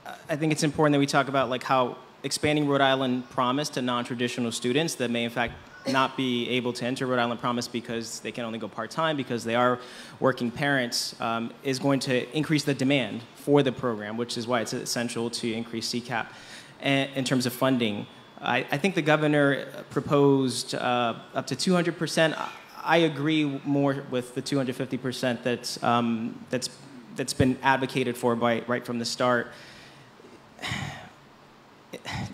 uh, I think it's important that we talk about like how expanding Rhode Island Promise to non-traditional students that may in fact not be able to enter Rhode Island Promise because they can only go part-time because they are working parents um, is going to increase the demand for the program, which is why it's essential to increase CCAP. And in terms of funding, I, I think the governor proposed uh, up to 200 percent. I agree more with the 250% that's, um, that's, that's been advocated for by, right from the start.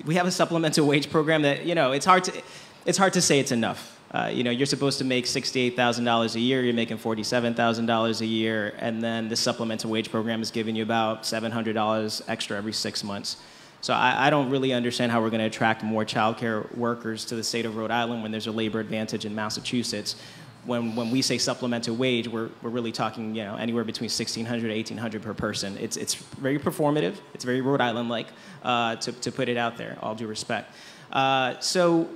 We have a supplemental wage program that, you know, it's hard to, it's hard to say it's enough. Uh, you know, you're supposed to make $68,000 a year, you're making $47,000 a year, and then the supplemental wage program is giving you about $700 extra every six months. So I, I don't really understand how we're going to attract more childcare workers to the state of Rhode Island when there's a labor advantage in Massachusetts. When, when we say supplemental wage, we're, we're really talking you know, anywhere between 1600 to 1800 per person. It's, it's very performative. It's very Rhode Island-like uh, to, to put it out there, all due respect. Uh, so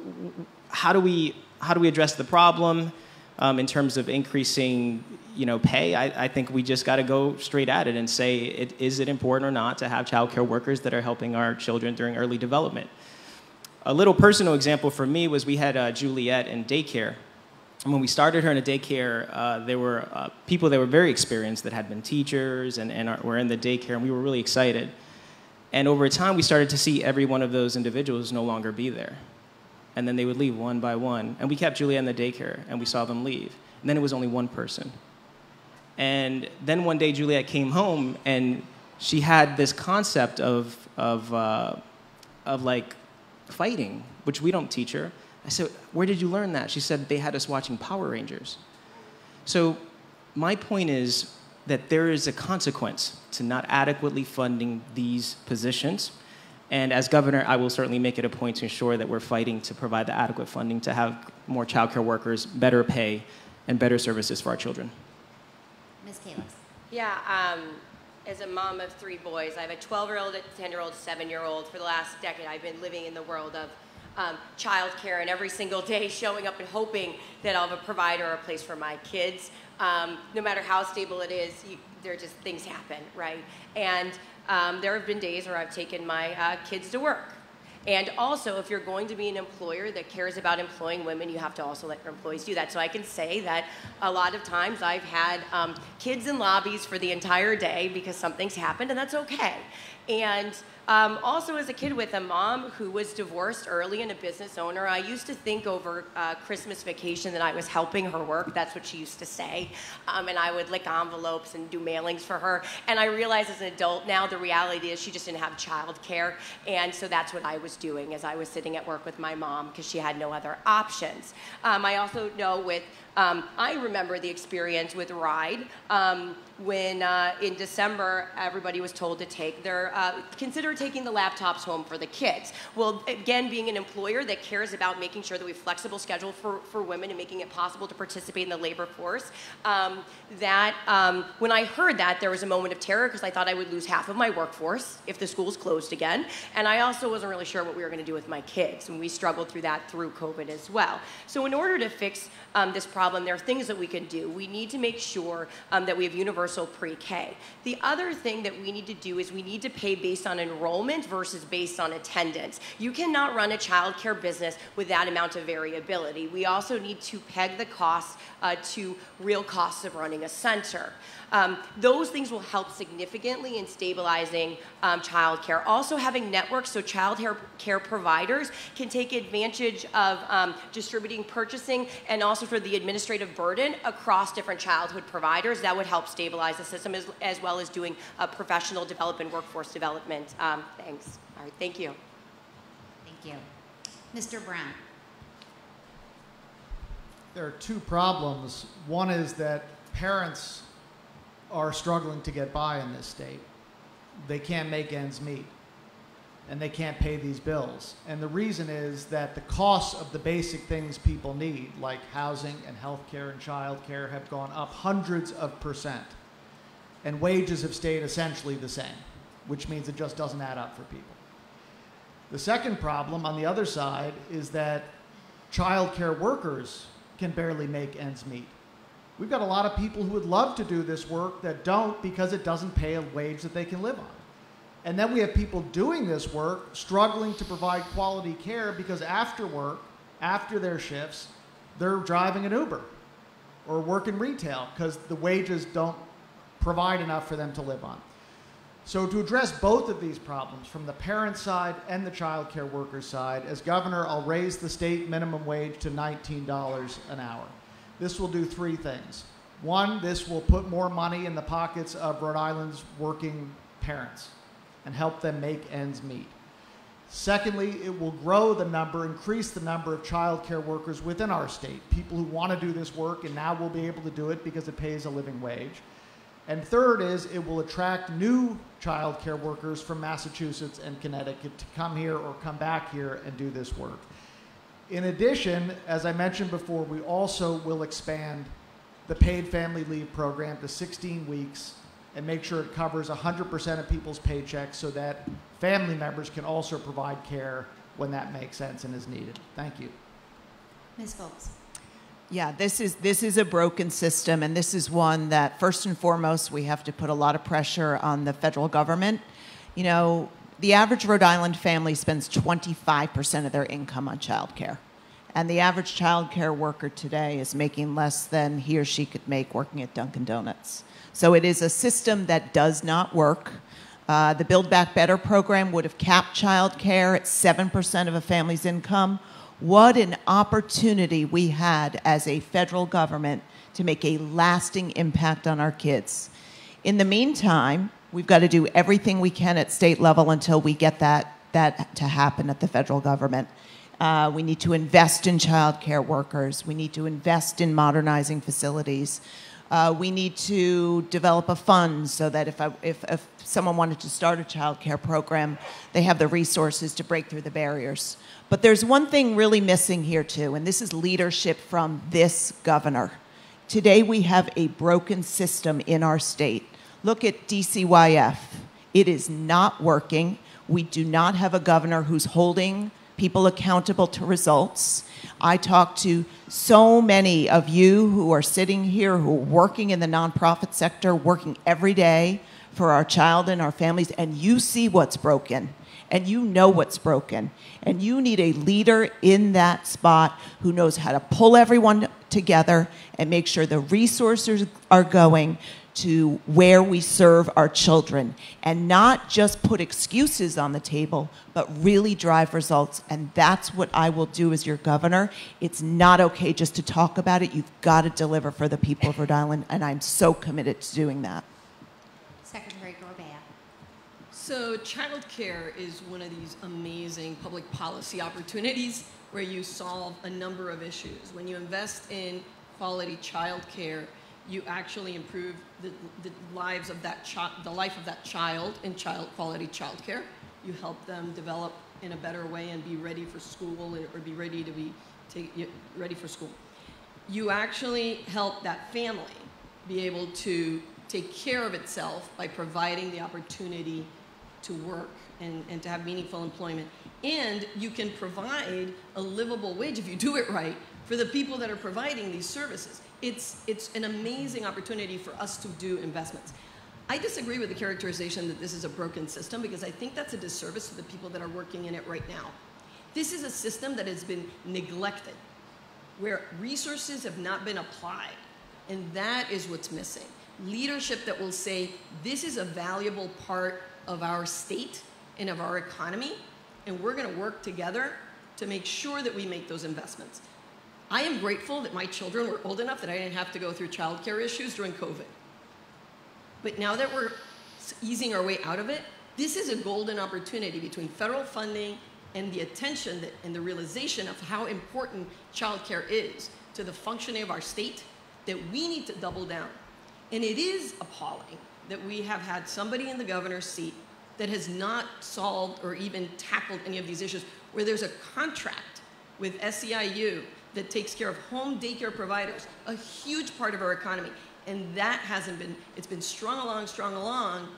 how do, we, how do we address the problem um, in terms of increasing you know, pay? I, I think we just got to go straight at it and say, it, is it important or not to have childcare workers that are helping our children during early development? A little personal example for me was we had uh, Juliet in daycare. And when we started her in a daycare, uh, there were uh, people that were very experienced that had been teachers and, and are, were in the daycare, and we were really excited. And over time, we started to see every one of those individuals no longer be there. And then they would leave one by one. And we kept Juliet in the daycare, and we saw them leave. And then it was only one person. And then one day, Juliet came home, and she had this concept of, of, uh, of like fighting, which we don't teach her. I said, Where did you learn that? She said, They had us watching Power Rangers. So, my point is that there is a consequence to not adequately funding these positions. And as governor, I will certainly make it a point to ensure that we're fighting to provide the adequate funding to have more childcare workers, better pay, and better services for our children. Kalus. Yeah, um, as a mom of three boys, I have a 12 year old, a 10 year old, 7 year old. For the last decade, I've been living in the world of um, childcare and every single day (laughs) showing up and hoping that I'll have a provider or a place for my kids. Um, no matter how stable it is, you, there just things happen, right? And um, there have been days where I've taken my uh, kids to work. And also, if you're going to be an employer that cares about employing women, you have to also let your employees do that. So I can say that a lot of times I've had um, kids in lobbies for the entire day because something's happened, and that's okay. And um, also, as a kid with a mom who was divorced early and a business owner, I used to think over uh, Christmas vacation that I was helping her work. That's what she used to say. Um, and I would lick envelopes and do mailings for her. And I realize as an adult now, the reality is she just didn't have childcare. And so that's what I was doing as I was sitting at work with my mom because she had no other options. Um, I also know with um, I remember the experience with Ride um, when uh, in December everybody was told to take their, uh, consider taking the laptops home for the kids. Well, again, being an employer that cares about making sure that we have flexible schedule for, for women and making it possible to participate in the labor force, um, that um, when I heard that, there was a moment of terror because I thought I would lose half of my workforce if the schools closed again. And I also wasn't really sure what we were going to do with my kids. And we struggled through that through COVID as well. So in order to fix um, this problem, there are things that we can do. We need to make sure um, that we have universal pre-K. The other thing that we need to do is we need to pay based on enrollment versus based on attendance. You cannot run a childcare business with that amount of variability. We also need to peg the costs uh, to real costs of running a center. Um, those things will help significantly in stabilizing um, childcare. Also, having networks so child care providers can take advantage of um, distributing purchasing and also for the administrative burden across different childhood providers. That would help stabilize the system as, as well as doing uh, professional development, workforce development. Um, thanks. All right, thank you. Thank you. Mr. Brown. There are two problems. One is that parents are struggling to get by in this state. They can't make ends meet and they can't pay these bills. And the reason is that the costs of the basic things people need, like housing and health care and child care, have gone up hundreds of percent. And wages have stayed essentially the same, which means it just doesn't add up for people. The second problem on the other side is that child care workers can barely make ends meet. We've got a lot of people who would love to do this work that don't because it doesn't pay a wage that they can live on. And then we have people doing this work struggling to provide quality care because after work, after their shifts, they're driving an Uber or working retail because the wages don't provide enough for them to live on. So, to address both of these problems from the parent side and the child care worker side, as governor, I'll raise the state minimum wage to $19 an hour. This will do three things. One, this will put more money in the pockets of Rhode Island's working parents and help them make ends meet. Secondly, it will grow the number, increase the number of child care workers within our state, people who want to do this work and now will be able to do it because it pays a living wage. And third is it will attract new child care workers from Massachusetts and Connecticut to come here or come back here and do this work. In addition, as I mentioned before, we also will expand the paid family leave program to 16 weeks and make sure it covers 100% of people's paychecks so that family members can also provide care when that makes sense and is needed. Thank you. Ms. Phillips. Yeah, this is this is a broken system, and this is one that first and foremost we have to put a lot of pressure on the federal government. You know, the average Rhode Island family spends 25% of their income on childcare, and the average childcare worker today is making less than he or she could make working at Dunkin' Donuts. So it is a system that does not work. Uh, the Build Back Better program would have capped childcare at 7% of a family's income what an opportunity we had as a federal government to make a lasting impact on our kids. In the meantime, we've got to do everything we can at state level until we get that, that to happen at the federal government. Uh, we need to invest in child care workers. We need to invest in modernizing facilities. Uh, we need to develop a fund so that if, I, if, if someone wanted to start a child care program, they have the resources to break through the barriers. But there's one thing really missing here, too, and this is leadership from this governor. Today, we have a broken system in our state. Look at DCYF. It is not working. We do not have a governor who's holding people accountable to results. I talk to so many of you who are sitting here who are working in the nonprofit sector, working every day for our child and our families, and you see what's broken and you know what's broken. And you need a leader in that spot who knows how to pull everyone together and make sure the resources are going to where we serve our children and not just put excuses on the table, but really drive results. And that's what I will do as your governor. It's not okay just to talk about it. You've got to deliver for the people of Rhode Island, and I'm so committed to doing that. So, childcare is one of these amazing public policy opportunities where you solve a number of issues. When you invest in quality childcare, you actually improve the, the lives of that child, the life of that child in child quality childcare. You help them develop in a better way and be ready for school or be ready to be ready for school. You actually help that family be able to take care of itself by providing the opportunity to work and, and to have meaningful employment. And you can provide a livable wage if you do it right for the people that are providing these services. It's, it's an amazing opportunity for us to do investments. I disagree with the characterization that this is a broken system because I think that's a disservice to the people that are working in it right now. This is a system that has been neglected, where resources have not been applied, and that is what's missing. Leadership that will say, this is a valuable part of our state and of our economy, and we're going to work together to make sure that we make those investments. I am grateful that my children were old enough that I didn't have to go through childcare issues during COVID. But now that we're easing our way out of it, this is a golden opportunity between federal funding and the attention that, and the realization of how important childcare is to the functioning of our state that we need to double down. And it is appalling that we have had somebody in the governor's seat that has not solved or even tackled any of these issues, where there's a contract with SEIU that takes care of home daycare providers, a huge part of our economy. And that hasn't been, it's been strung along, strung along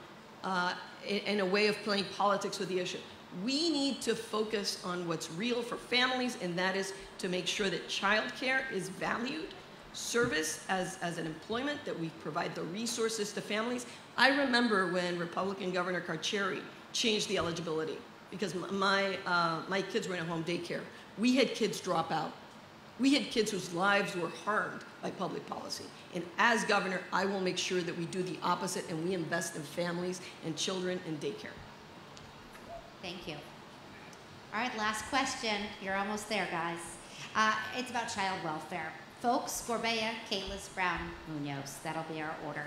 uh, in, in a way of playing politics with the issue. We need to focus on what's real for families, and that is to make sure that childcare is valued, service as, as an employment, that we provide the resources to families. I remember when Republican Governor Carcieri changed the eligibility because my, uh, my kids were in a home daycare. We had kids drop out. We had kids whose lives were harmed by public policy. And as governor, I will make sure that we do the opposite and we invest in families and children and daycare. Thank you. All right, last question. You're almost there, guys. Uh, it's about child welfare. Foulkes, Gorbea, Kalus, Brown, Munoz. That'll be our order.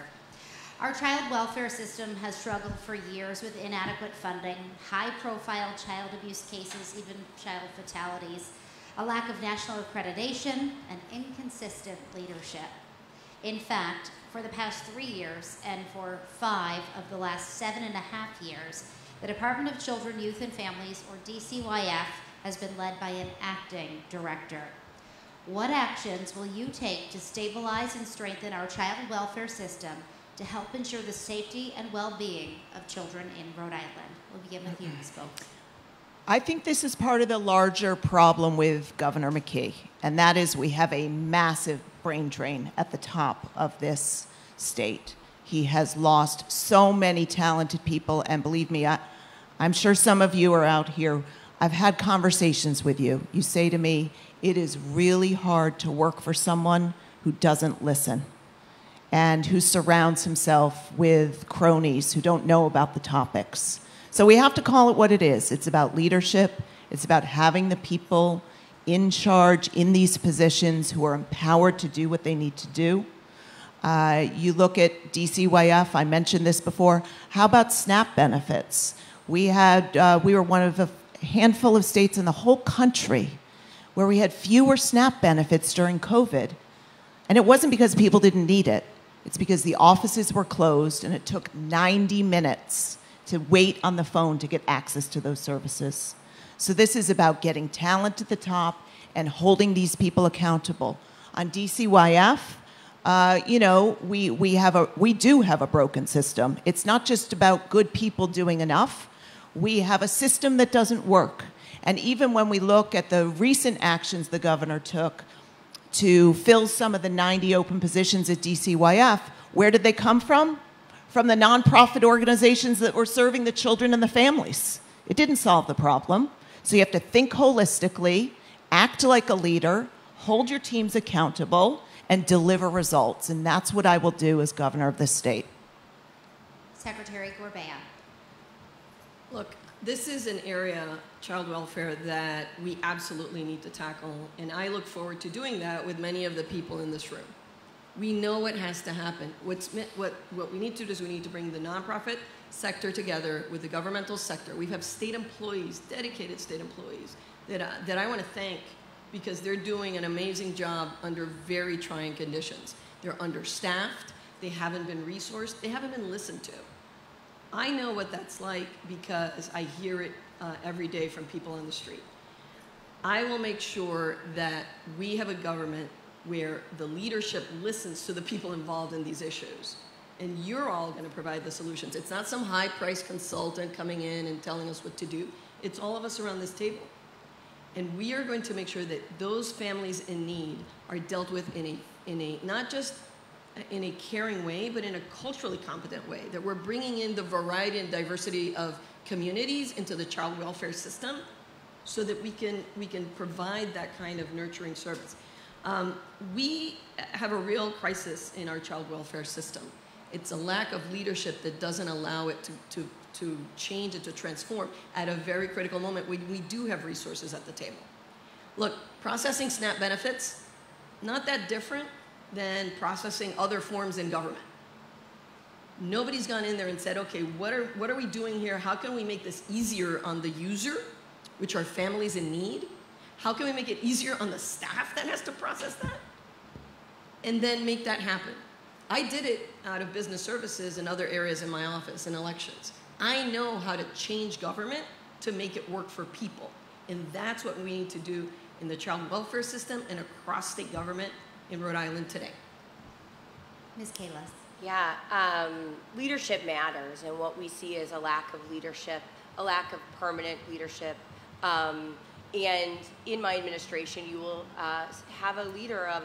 Our child welfare system has struggled for years with inadequate funding, high profile child abuse cases, even child fatalities, a lack of national accreditation, and inconsistent leadership. In fact, for the past three years and for five of the last seven and a half years, the Department of Children, Youth, and Families, or DCYF, has been led by an acting director. What actions will you take to stabilize and strengthen our child welfare system to help ensure the safety and well being of children in Rhode Island? We'll begin with you, Ms. Boak. I think this is part of the larger problem with Governor McKee, and that is we have a massive brain drain at the top of this state. He has lost so many talented people, and believe me, I, I'm sure some of you are out here. I've had conversations with you. You say to me, it is really hard to work for someone who doesn't listen and who surrounds himself with cronies who don't know about the topics. So we have to call it what it is. It's about leadership, it's about having the people in charge in these positions who are empowered to do what they need to do. Uh, you look at DCYF, I mentioned this before. How about SNAP benefits? We, had, uh, we were one of a handful of states in the whole country where we had fewer SNAP benefits during COVID. And it wasn't because people didn't need it, it's because the offices were closed and it took 90 minutes to wait on the phone to get access to those services. So, this is about getting talent to the top and holding these people accountable. On DCYF, uh, you know, we, we, have a, we do have a broken system. It's not just about good people doing enough, we have a system that doesn't work. And even when we look at the recent actions the governor took to fill some of the 90 open positions at DCYF, where did they come from? From the nonprofit organizations that were serving the children and the families. It didn't solve the problem. So you have to think holistically, act like a leader, hold your teams accountable, and deliver results. And that's what I will do as governor of this state. Secretary Gorbea. Look, this is an area, child welfare, that we absolutely need to tackle, and I look forward to doing that with many of the people in this room. We know what has to happen. What's, what, what we need to do is we need to bring the nonprofit sector together with the governmental sector. We have state employees, dedicated state employees, that, that I want to thank because they're doing an amazing job under very trying conditions. They're understaffed, they haven't been resourced, they haven't been listened to. I know what that's like because I hear it uh, every day from people on the street. I will make sure that we have a government where the leadership listens to the people involved in these issues. And you're all going to provide the solutions. It's not some high priced consultant coming in and telling us what to do. It's all of us around this table. And we are going to make sure that those families in need are dealt with in a, in a not just in a caring way, but in a culturally competent way. That we're bringing in the variety and diversity of communities into the child welfare system so that we can, we can provide that kind of nurturing service. Um, we have a real crisis in our child welfare system. It's a lack of leadership that doesn't allow it to, to, to change and to transform at a very critical moment when we do have resources at the table. Look, processing SNAP benefits, not that different than processing other forms in government. Nobody's gone in there and said, okay, what are, what are we doing here? How can we make this easier on the user, which are families in need? How can we make it easier on the staff that has to process that? And then make that happen. I did it out of business services and other areas in my office in elections. I know how to change government to make it work for people. And that's what we need to do in the child welfare system and across state government in Rhode Island today. Ms. Kalus. Yeah, um, leadership matters, and what we see is a lack of leadership a lack of permanent leadership. Um, and in my administration, you will uh, have a leader of,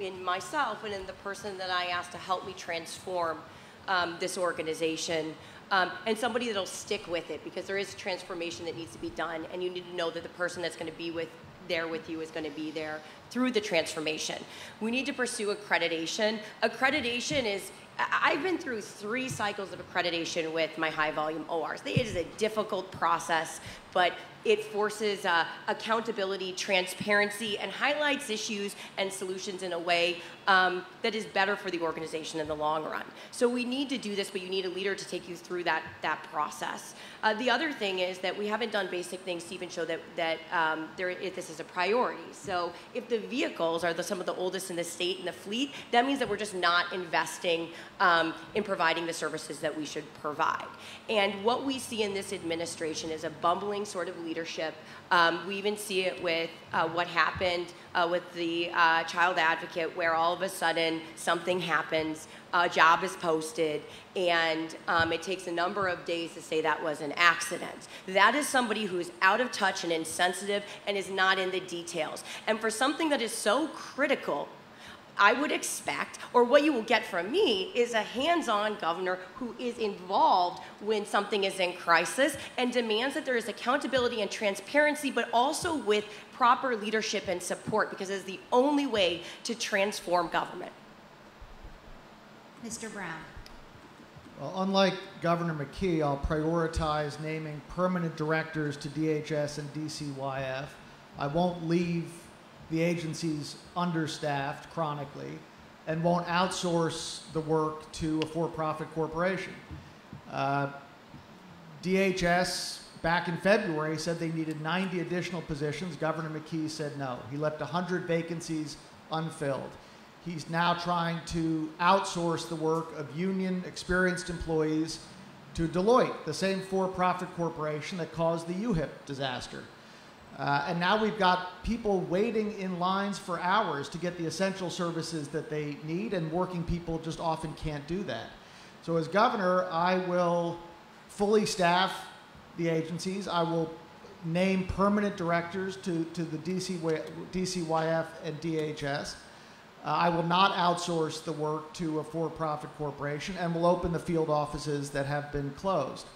in myself and in the person that I asked to help me transform um, this organization. Um, and somebody that'll stick with it because there is transformation that needs to be done, and you need to know that the person that's going to be with there with you is going to be there through the transformation. We need to pursue accreditation. Accreditation is I've been through three cycles of accreditation with my high volume ORs. It is a difficult process, but it forces uh, accountability, transparency, and highlights issues and solutions in a way um, that is better for the organization in the long run. So we need to do this, but you need a leader to take you through that, that process. Uh, the other thing is that we haven't done basic things to even show that, that um, there, this is a priority. So if the vehicles are the, some of the oldest in the state in the fleet, that means that we're just not investing um, in providing the services that we should provide. And what we see in this administration is a bumbling sort of leadership. Um, we even see it with uh, what happened uh, with the uh, child advocate, where all of a sudden something happens, a job is posted, and um, it takes a number of days to say that was an accident. That is somebody who's out of touch and insensitive and is not in the details. And for something that is so critical I would expect, or what you will get from me, is a hands on governor who is involved when something is in crisis and demands that there is accountability and transparency, but also with proper leadership and support, because it is the only way to transform government. Mr. Brown. Well, unlike Governor McKee, I'll prioritize naming permanent directors to DHS and DCYF. I won't leave the agency's understaffed chronically and won't outsource the work to a for-profit corporation. Uh, DHS back in February said they needed 90 additional positions. Governor McKee said no. He left 100 vacancies unfilled. He's now trying to outsource the work of union experienced employees to Deloitte, the same for-profit corporation that caused the UHIP disaster. Uh, and now we've got people waiting in lines for hours to get the essential services that they need, and working people just often can't do that. So, as governor, I will fully staff the agencies. I will name permanent directors to, to the DC, DCYF and DHS. Uh, I will not outsource the work to a for profit corporation and will open the field offices that have been closed.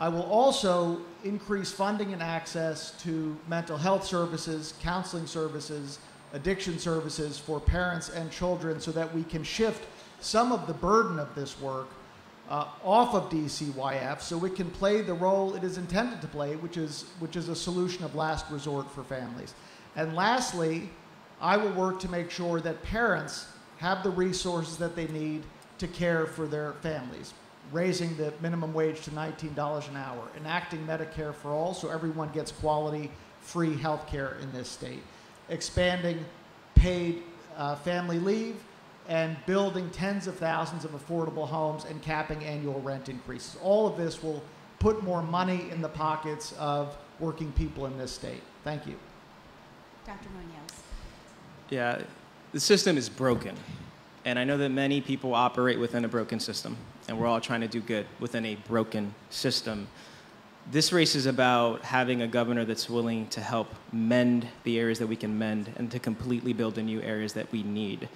I will also increase funding and access to mental health services, counseling services, addiction services for parents and children so that we can shift some of the burden of this work uh, off of DCYF so it can play the role it is intended to play, which is, which is a solution of last resort for families. And lastly, I will work to make sure that parents have the resources that they need to care for their families raising the minimum wage to $19 an hour, enacting Medicare for all so everyone gets quality, free health care in this state, expanding paid uh, family leave, and building tens of thousands of affordable homes and capping annual rent increases. All of this will put more money in the pockets of working people in this state. Thank you. Dr. Munoz. Yeah, the system is broken. And I know that many people operate within a broken system, and we're all trying to do good within a broken system. This race is about having a governor that's willing to help mend the areas that we can mend and to completely build the new areas that we need.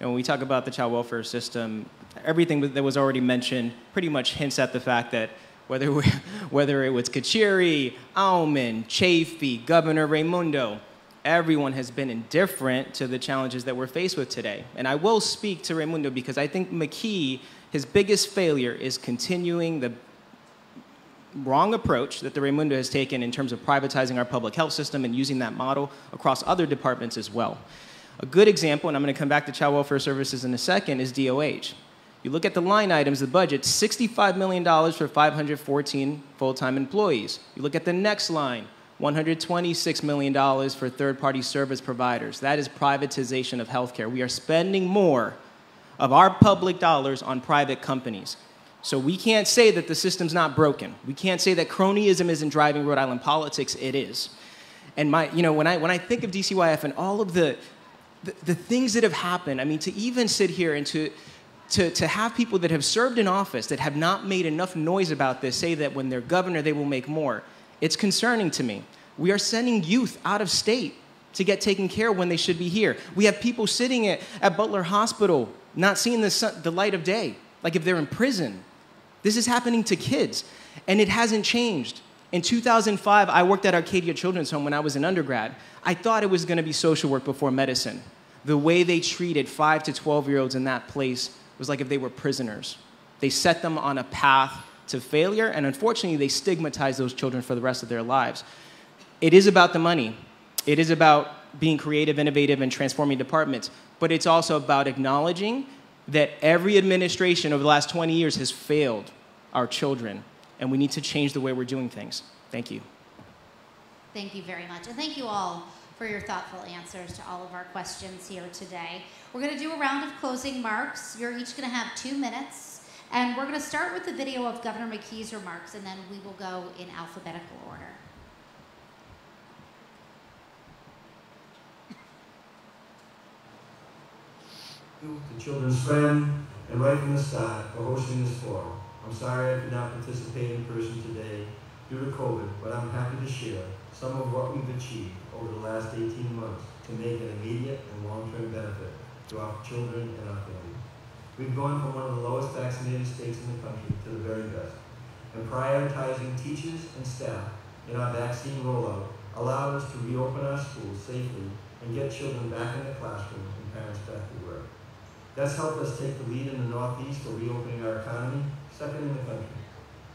And when we talk about the child welfare system, everything that was already mentioned pretty much hints at the fact that whether, we, (laughs) whether it was Carcieri, Almond, Chafee, Governor Raimondo, everyone has been indifferent to the challenges that we're faced with today. And I will speak to Raimondo because I think McKee, his biggest failure is continuing the wrong approach that the Raimondo has taken in terms of privatizing our public health system and using that model across other departments as well. A good example, and I'm going to come back to child welfare services in a second, is DOH. You look at the line items, the budget, $65 million for 514 full time employees. You look at the next line, $126 million for third party service providers. That is privatization of healthcare. We are spending more of our public dollars on private companies. So we can't say that the system's not broken. We can't say that cronyism isn't driving Rhode Island politics. It is. And my, you know, when I, when I think of DCYF and all of the, the, the things that have happened, I mean, to even sit here and to, to, to have people that have served in office that have not made enough noise about this say that when they're governor they will make more, it's concerning to me. We are sending youth out of state to get taken care of when they should be here. We have people sitting at, at Butler Hospital not seeing the, sun, the light of day, like if they're in prison. This is happening to kids, and it hasn't changed. In 2005, I worked at Arcadia Children's Home when I was an undergrad. I thought it was going to be social work before medicine. The way they treated 5 to 12 year olds in that place was like if they were prisoners. They set them on a path to failure, and unfortunately, they stigmatized those children for the rest of their lives. It is about the money, it is about being creative, innovative, and transforming departments, but it's also about acknowledging that every administration over the last 20 years has failed our children, and we need to change the way we're doing things. Thank you. Thank you very much. And thank you all for your thoughtful answers to all of our questions here today. We're going to do a round of closing marks. You're each going to have two minutes. And we're going to start with the video of Governor McKee's remarks, and then we will go in alphabetical order. The children's friend, and right from the start for hosting this forum. I'm sorry I could not participate in person today due to COVID, but I'm happy to share some of what we've achieved over the last 18 months to make an immediate and long-term benefit to our children and our families. We've gone from one of the lowest vaccinated states in the country to the very best, and prioritizing teachers and staff in our vaccine rollout allowed us to reopen our schools safely and get children back in the classroom and parents back to work. That's helped us take the lead in the Northeast for reopening our economy, second in the country.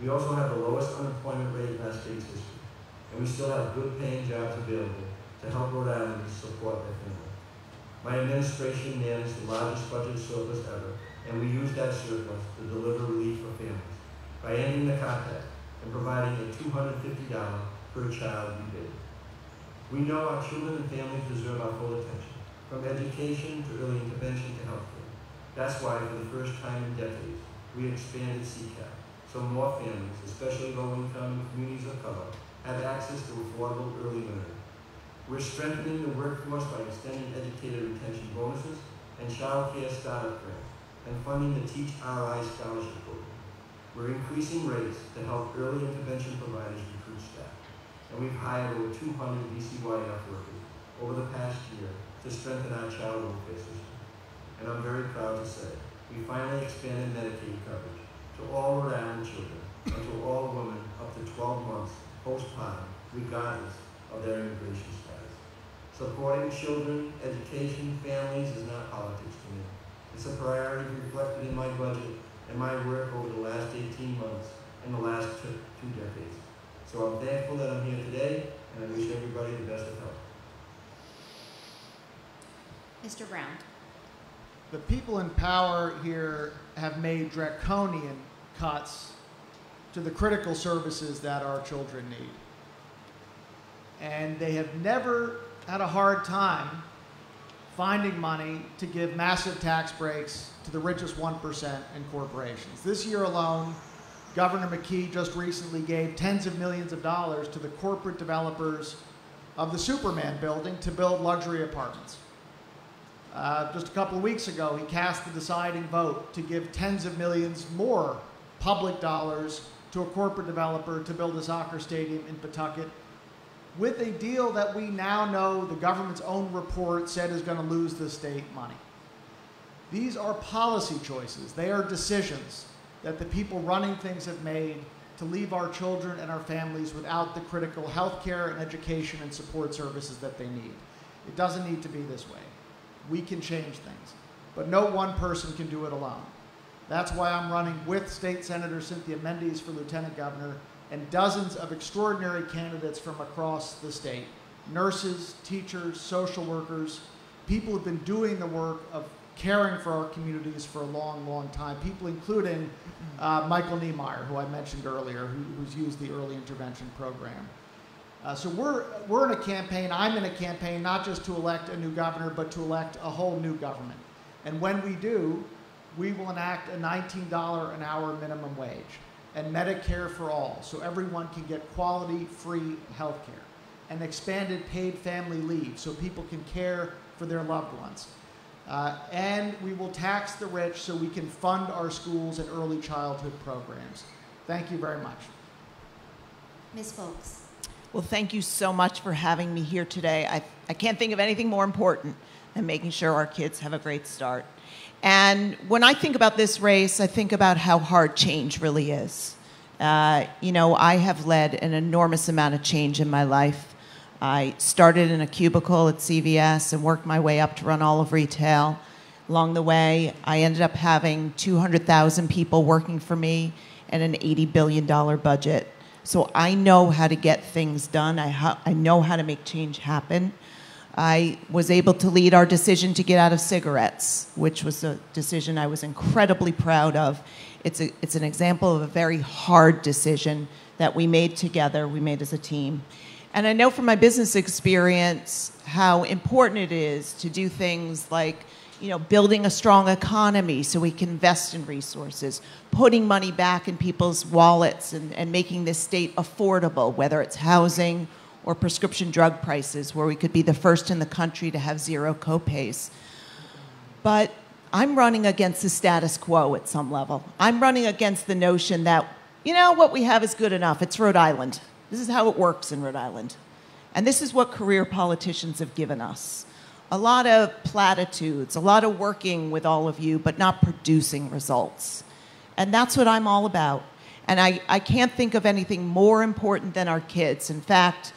We also have the lowest unemployment rate in our state's history, and we still have good paying jobs available to help Rhode Islanders support their family. My administration managed the largest budget surplus ever, and we used that surplus to deliver relief for families by ending the tax and providing a $250 per child rebate. We know our children and families deserve our full attention, from education to early intervention to health. That's why, for the first time in decades, we expanded CCAP, so more families, especially low-income communities of color, have access to affordable early learning. We're strengthening the workforce by extending educator retention bonuses and child care startup grants, and funding the Teach RI scholarship program. We're increasing rates to help early intervention providers recruit staff, and we've hired over 200 DCYF workers over the past year to strengthen our child welfare system and I'm very proud to say we finally expanded Medicaid coverage to all Rhode Island children and to all women up to 12 months postpartum, regardless of their immigration status. Supporting children, education, families is not politics to me. It's a priority reflected in my budget and my work over the last 18 months and the last two, two decades. So I'm thankful that I'm here today, and I wish everybody the best of health. Mr. Brown. The people in power here have made draconian cuts to the critical services that our children need. And they have never had a hard time finding money to give massive tax breaks to the richest 1% in corporations. This year alone, Governor McKee just recently gave tens of millions of dollars to the corporate developers of the Superman building to build luxury apartments. Uh, just a couple of weeks ago, he cast the deciding vote to give tens of millions more public dollars to a corporate developer to build a soccer stadium in Pawtucket with a deal that we now know the government's own report said is going to lose the state money. These are policy choices, they are decisions that the people running things have made to leave our children and our families without the critical health care and education and support services that they need. It doesn't need to be this way we can change things. But no one person can do it alone. That's why I'm running with State Senator Cynthia Mendes for Lieutenant Governor and dozens of extraordinary candidates from across the state nurses, teachers, social workers, people who've been doing the work of caring for our communities for a long, long time. People including uh, Michael Niemeyer, who I mentioned earlier, who, who's used the early intervention program. Uh, so we're, we're in a campaign, I'm in a campaign not just to elect a new governor, but to elect a whole new government. And when we do, we will enact a $19 an hour minimum wage and Medicare for all, so everyone can get quality, free health care, and expanded paid family leave so people can care for their loved ones. Uh, and we will tax the rich so we can fund our schools and early childhood programs. Thank you very much. Ms. Foulkes. Well, thank you so much for having me here today. I, I can't think of anything more important than making sure our kids have a great start. And when I think about this race, I think about how hard change really is. Uh, you know, I have led an enormous amount of change in my life. I started in a cubicle at CVS and worked my way up to run all of retail. Along the way, I ended up having 200,000 people working for me and an $80 billion budget. So I know how to get things done. I, I know how to make change happen. I was able to lead our decision to get out of cigarettes, which was a decision I was incredibly proud of. It's, a, it's an example of a very hard decision that we made together, we made as a team. And I know from my business experience how important it is to do things like you know, building a strong economy so we can invest in resources, putting money back in people's wallets and, and making this state affordable, whether it's housing or prescription drug prices, where we could be the first in the country to have zero copays. But I'm running against the status quo at some level. I'm running against the notion that, you know, what we have is good enough. It's Rhode Island. This is how it works in Rhode Island. And this is what career politicians have given us a lot of platitudes, a lot of working with all of you, but not producing results. And that's what I'm all about. And I, I can't think of anything more important than our kids. In fact,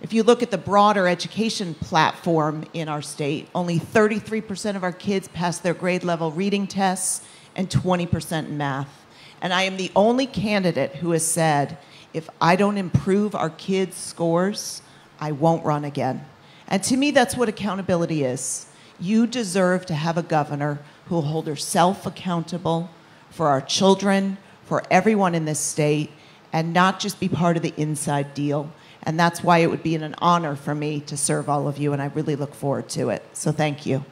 if you look at the broader education platform in our state, only 33% of our kids pass their grade level reading tests and 20% in math. And I am the only candidate who has said, if I don't improve our kids' scores, I won't run again. And to me, that's what accountability is. You deserve to have a governor who will hold herself accountable for our children, for everyone in this state, and not just be part of the inside deal. And that's why it would be an honor for me to serve all of you, and I really look forward to it. So thank you.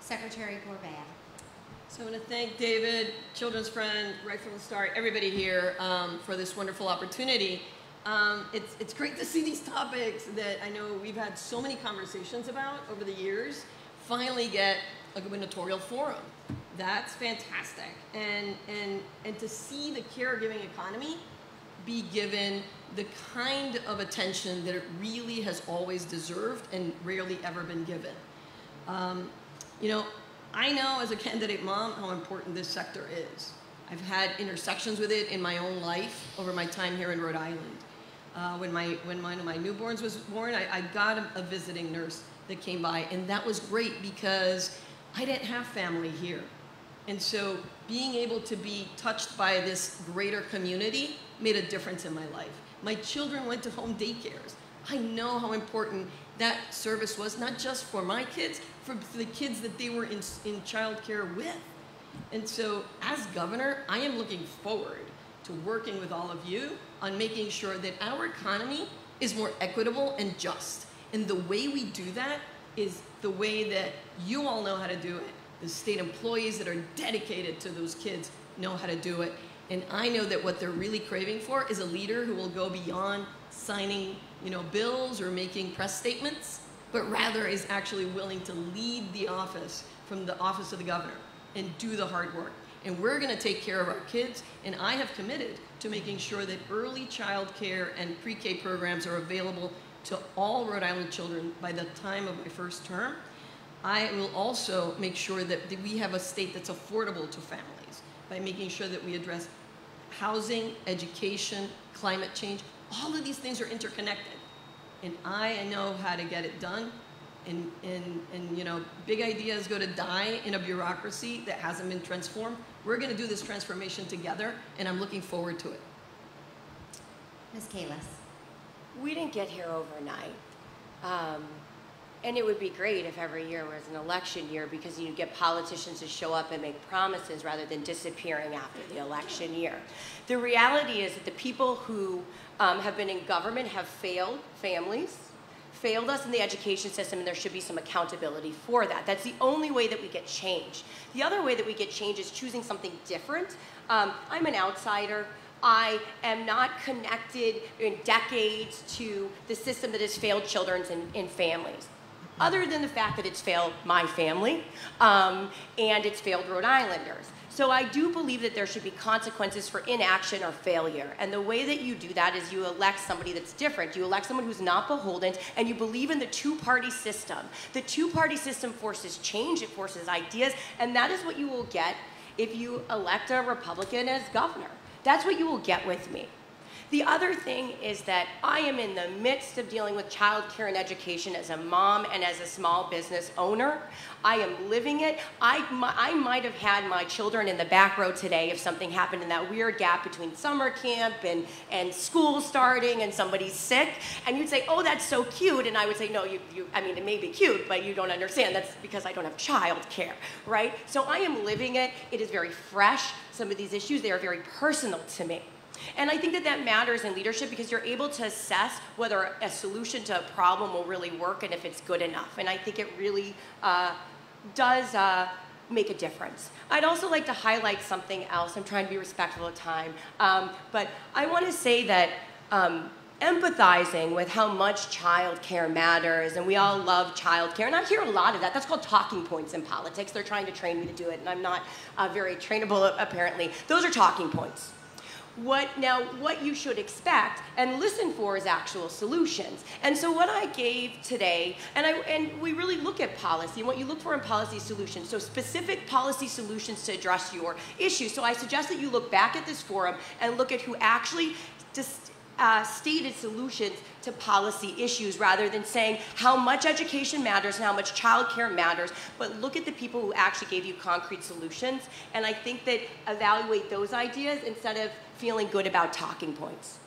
Secretary Gorbea. So I want to thank David, children's friend, right from the start, everybody here um, for this wonderful opportunity. Um, it's, it's great to see these topics that I know we've had so many conversations about over the years finally get a gubernatorial forum. That's fantastic. And, and, and to see the caregiving economy be given the kind of attention that it really has always deserved and rarely ever been given. Um, you know, I know as a candidate mom how important this sector is. I've had intersections with it in my own life over my time here in Rhode Island. Uh, when my when one of my newborns was born, I, I got a, a, visiting nurse that came by, and that was great because I didn't have family here, and so being able to be touched by this greater community made a difference in my life. My children went to home daycares. I know how important that service was, not just for my kids, for the kids that they were in, in childcare with. And so, as governor, I am looking forward to working with all of you on making sure that our economy is more equitable and just. And the way we do that is the way that you all know how to do it. The state employees that are dedicated to those kids know how to do it. And I know that what they're really craving for is a leader who will go beyond signing, you know, bills or making press statements, but rather is actually willing to lead the office from the office of the governor and do the hard work and we're going to take care of our kids. And I have committed to making sure that early child care and pre-K programs are available to all Rhode Island children by the time of my first term. I will also make sure that we have a state that's affordable to families by making sure that we address housing, education, climate change. All of these things are interconnected. And I know how to get it done and, and, and you know, big ideas go to die in a bureaucracy that hasn't been transformed. We're going to do this transformation together, and I'm looking forward to it. Ms. Kalus. We didn't get here overnight. Um, and it would be great if every year was an election year because you get politicians to show up and make promises rather than disappearing after the election year. The reality is that the people who um, have been in government have failed families, failed us in the education system, and there should be some accountability for that. That's the only way that we get change. The other way that we get change is choosing something different. Um, I'm an outsider. I am not connected in decades to the system that has failed children and, and families. other than the fact that it's failed my family um, and it's failed Rhode Islanders. So I do believe that there should be consequences for inaction or failure. And the way that you do that is you elect somebody that's different. You elect someone who's not beholden and you believe in the two-party system. The two-party system forces change, it forces ideas, and that is what you will get if you elect a Republican as governor. That's what you will get with me. The other thing is that I am in the midst of dealing with childcare and education as a mom and as a small business owner. I am living it. I, I might have had my children in the back row today if something happened in that weird gap between summer camp and, and school starting and somebody's sick. And you'd say, oh, that's so cute. And I would say, no, you, you, I mean, it may be cute, but you don't understand. That's because I don't have childcare, right? So I am living it. It is very fresh. Some of these issues, they are very personal to me. And I think that that matters in leadership because you're able to assess whether a solution to a problem will really work and if it's good enough. And I think it really uh, does uh, make a difference. I'd also like to highlight something else. I'm trying to be respectful of time. Um, but I want to say that um, empathizing with how much childcare matters, and we all love childcare, and I hear a lot of that. That's called talking points in politics. They're trying to train me to do it, and I'm not uh, very trainable apparently. Those are talking points. What now what you should expect and listen for is actual solutions. And so what I gave today, and I and we really look at policy and what you look for in policy solutions. So specific policy solutions to address your issue. So I suggest that you look back at this forum and look at who actually just uh, stated solutions to policy issues rather than saying how much education matters and how much childcare matters, but look at the people who actually gave you concrete solutions. And I think that evaluate those ideas instead of feeling good about talking points.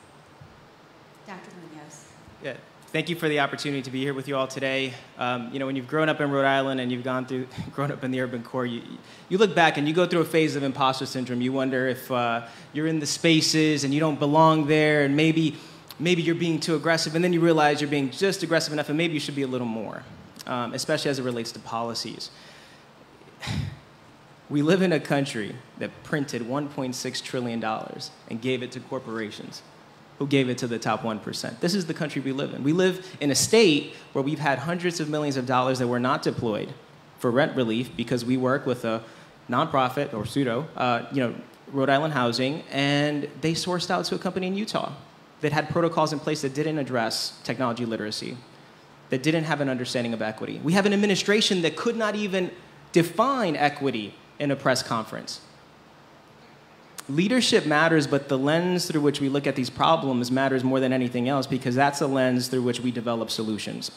Dr. Munoz. Yeah. Thank you for the opportunity to be here with you all today. Um, you know, when you've grown up in Rhode Island and you've gone through, (laughs) grown up in the urban core, you, you look back and you go through a phase of imposter syndrome. You wonder if uh, you're in the spaces and you don't belong there, and maybe, maybe you're being too aggressive, and then you realize you're being just aggressive enough, and maybe you should be a little more, um, especially as it relates to policies. We live in a country that printed $1.6 trillion and gave it to corporations who gave it to the top 1%. This is the country we live in. We live in a state where we've had hundreds of millions of dollars that were not deployed for rent relief because we work with a nonprofit or pseudo, uh, you know, Rhode Island Housing, and they sourced out to a company in Utah that had protocols in place that didn't address technology literacy, that didn't have an understanding of equity. We have an administration that could not even define equity in a press conference. Leadership matters, but the lens through which we look at these problems matters more than anything else because that's the lens through which we develop solutions.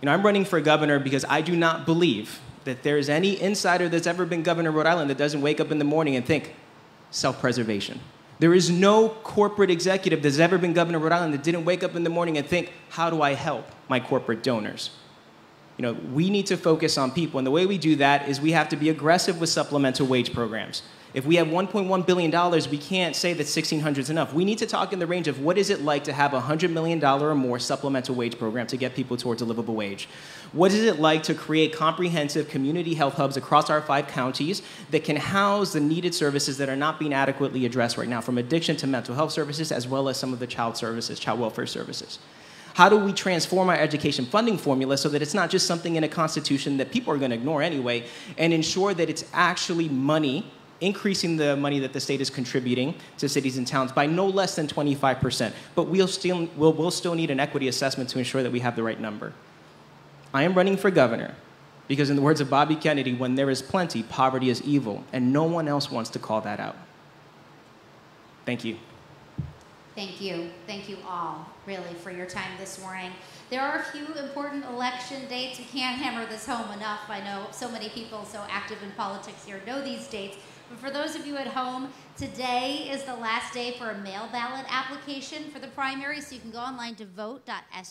You know, I'm running for governor because I do not believe that there's any insider that's ever been governor of Rhode Island that doesn't wake up in the morning and think self preservation. There is no corporate executive that's ever been governor of Rhode Island that didn't wake up in the morning and think, how do I help my corporate donors? You know, we need to focus on people, and the way we do that is we have to be aggressive with supplemental wage programs. If we have $1.1 billion, we can't say that 1600 is enough. We need to talk in the range of what is it like to have a $100 million or more supplemental wage program to get people towards a livable wage? What is it like to create comprehensive community health hubs across our five counties that can house the needed services that are not being adequately addressed right now, from addiction to mental health services, as well as some of the child services, child welfare services? How do we transform our education funding formula so that it's not just something in a constitution that people are going to ignore anyway, and ensure that it's actually money, increasing the money that the state is contributing to cities and towns by no less than 25%. But we'll still, we'll, we'll still need an equity assessment to ensure that we have the right number. I am running for governor because, in the words of Bobby Kennedy, when there is plenty, poverty is evil, and no one else wants to call that out. Thank you. Thank you. Thank you all, really, for your time this morning. There are a few important election dates. We can't hammer this home enough. I know so many people so active in politics here know these dates. But for those of you at home, today is the last day for a mail ballot application for the primary, so you can go online to vote.sos.ri.gov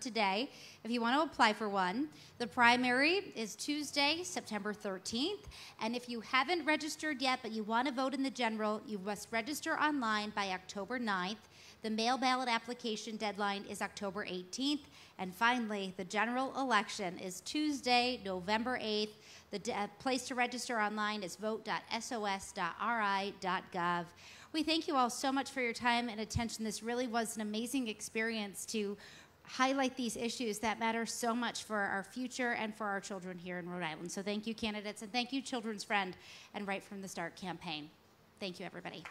today if you want to apply for one. The primary is Tuesday, September 13th, and if you haven't registered yet but you want to vote in the general, you must register online by October 9th. The mail ballot application deadline is October 18th. And finally, the general election is Tuesday, November 8th. The uh, place to register online is vote.sos.ri.gov. We thank you all so much for your time and attention. This really was an amazing experience to highlight these issues that matter so much for our future and for our children here in Rhode Island. So thank you, candidates, and thank you, Children's Friend and Right from the Start campaign. Thank you, everybody.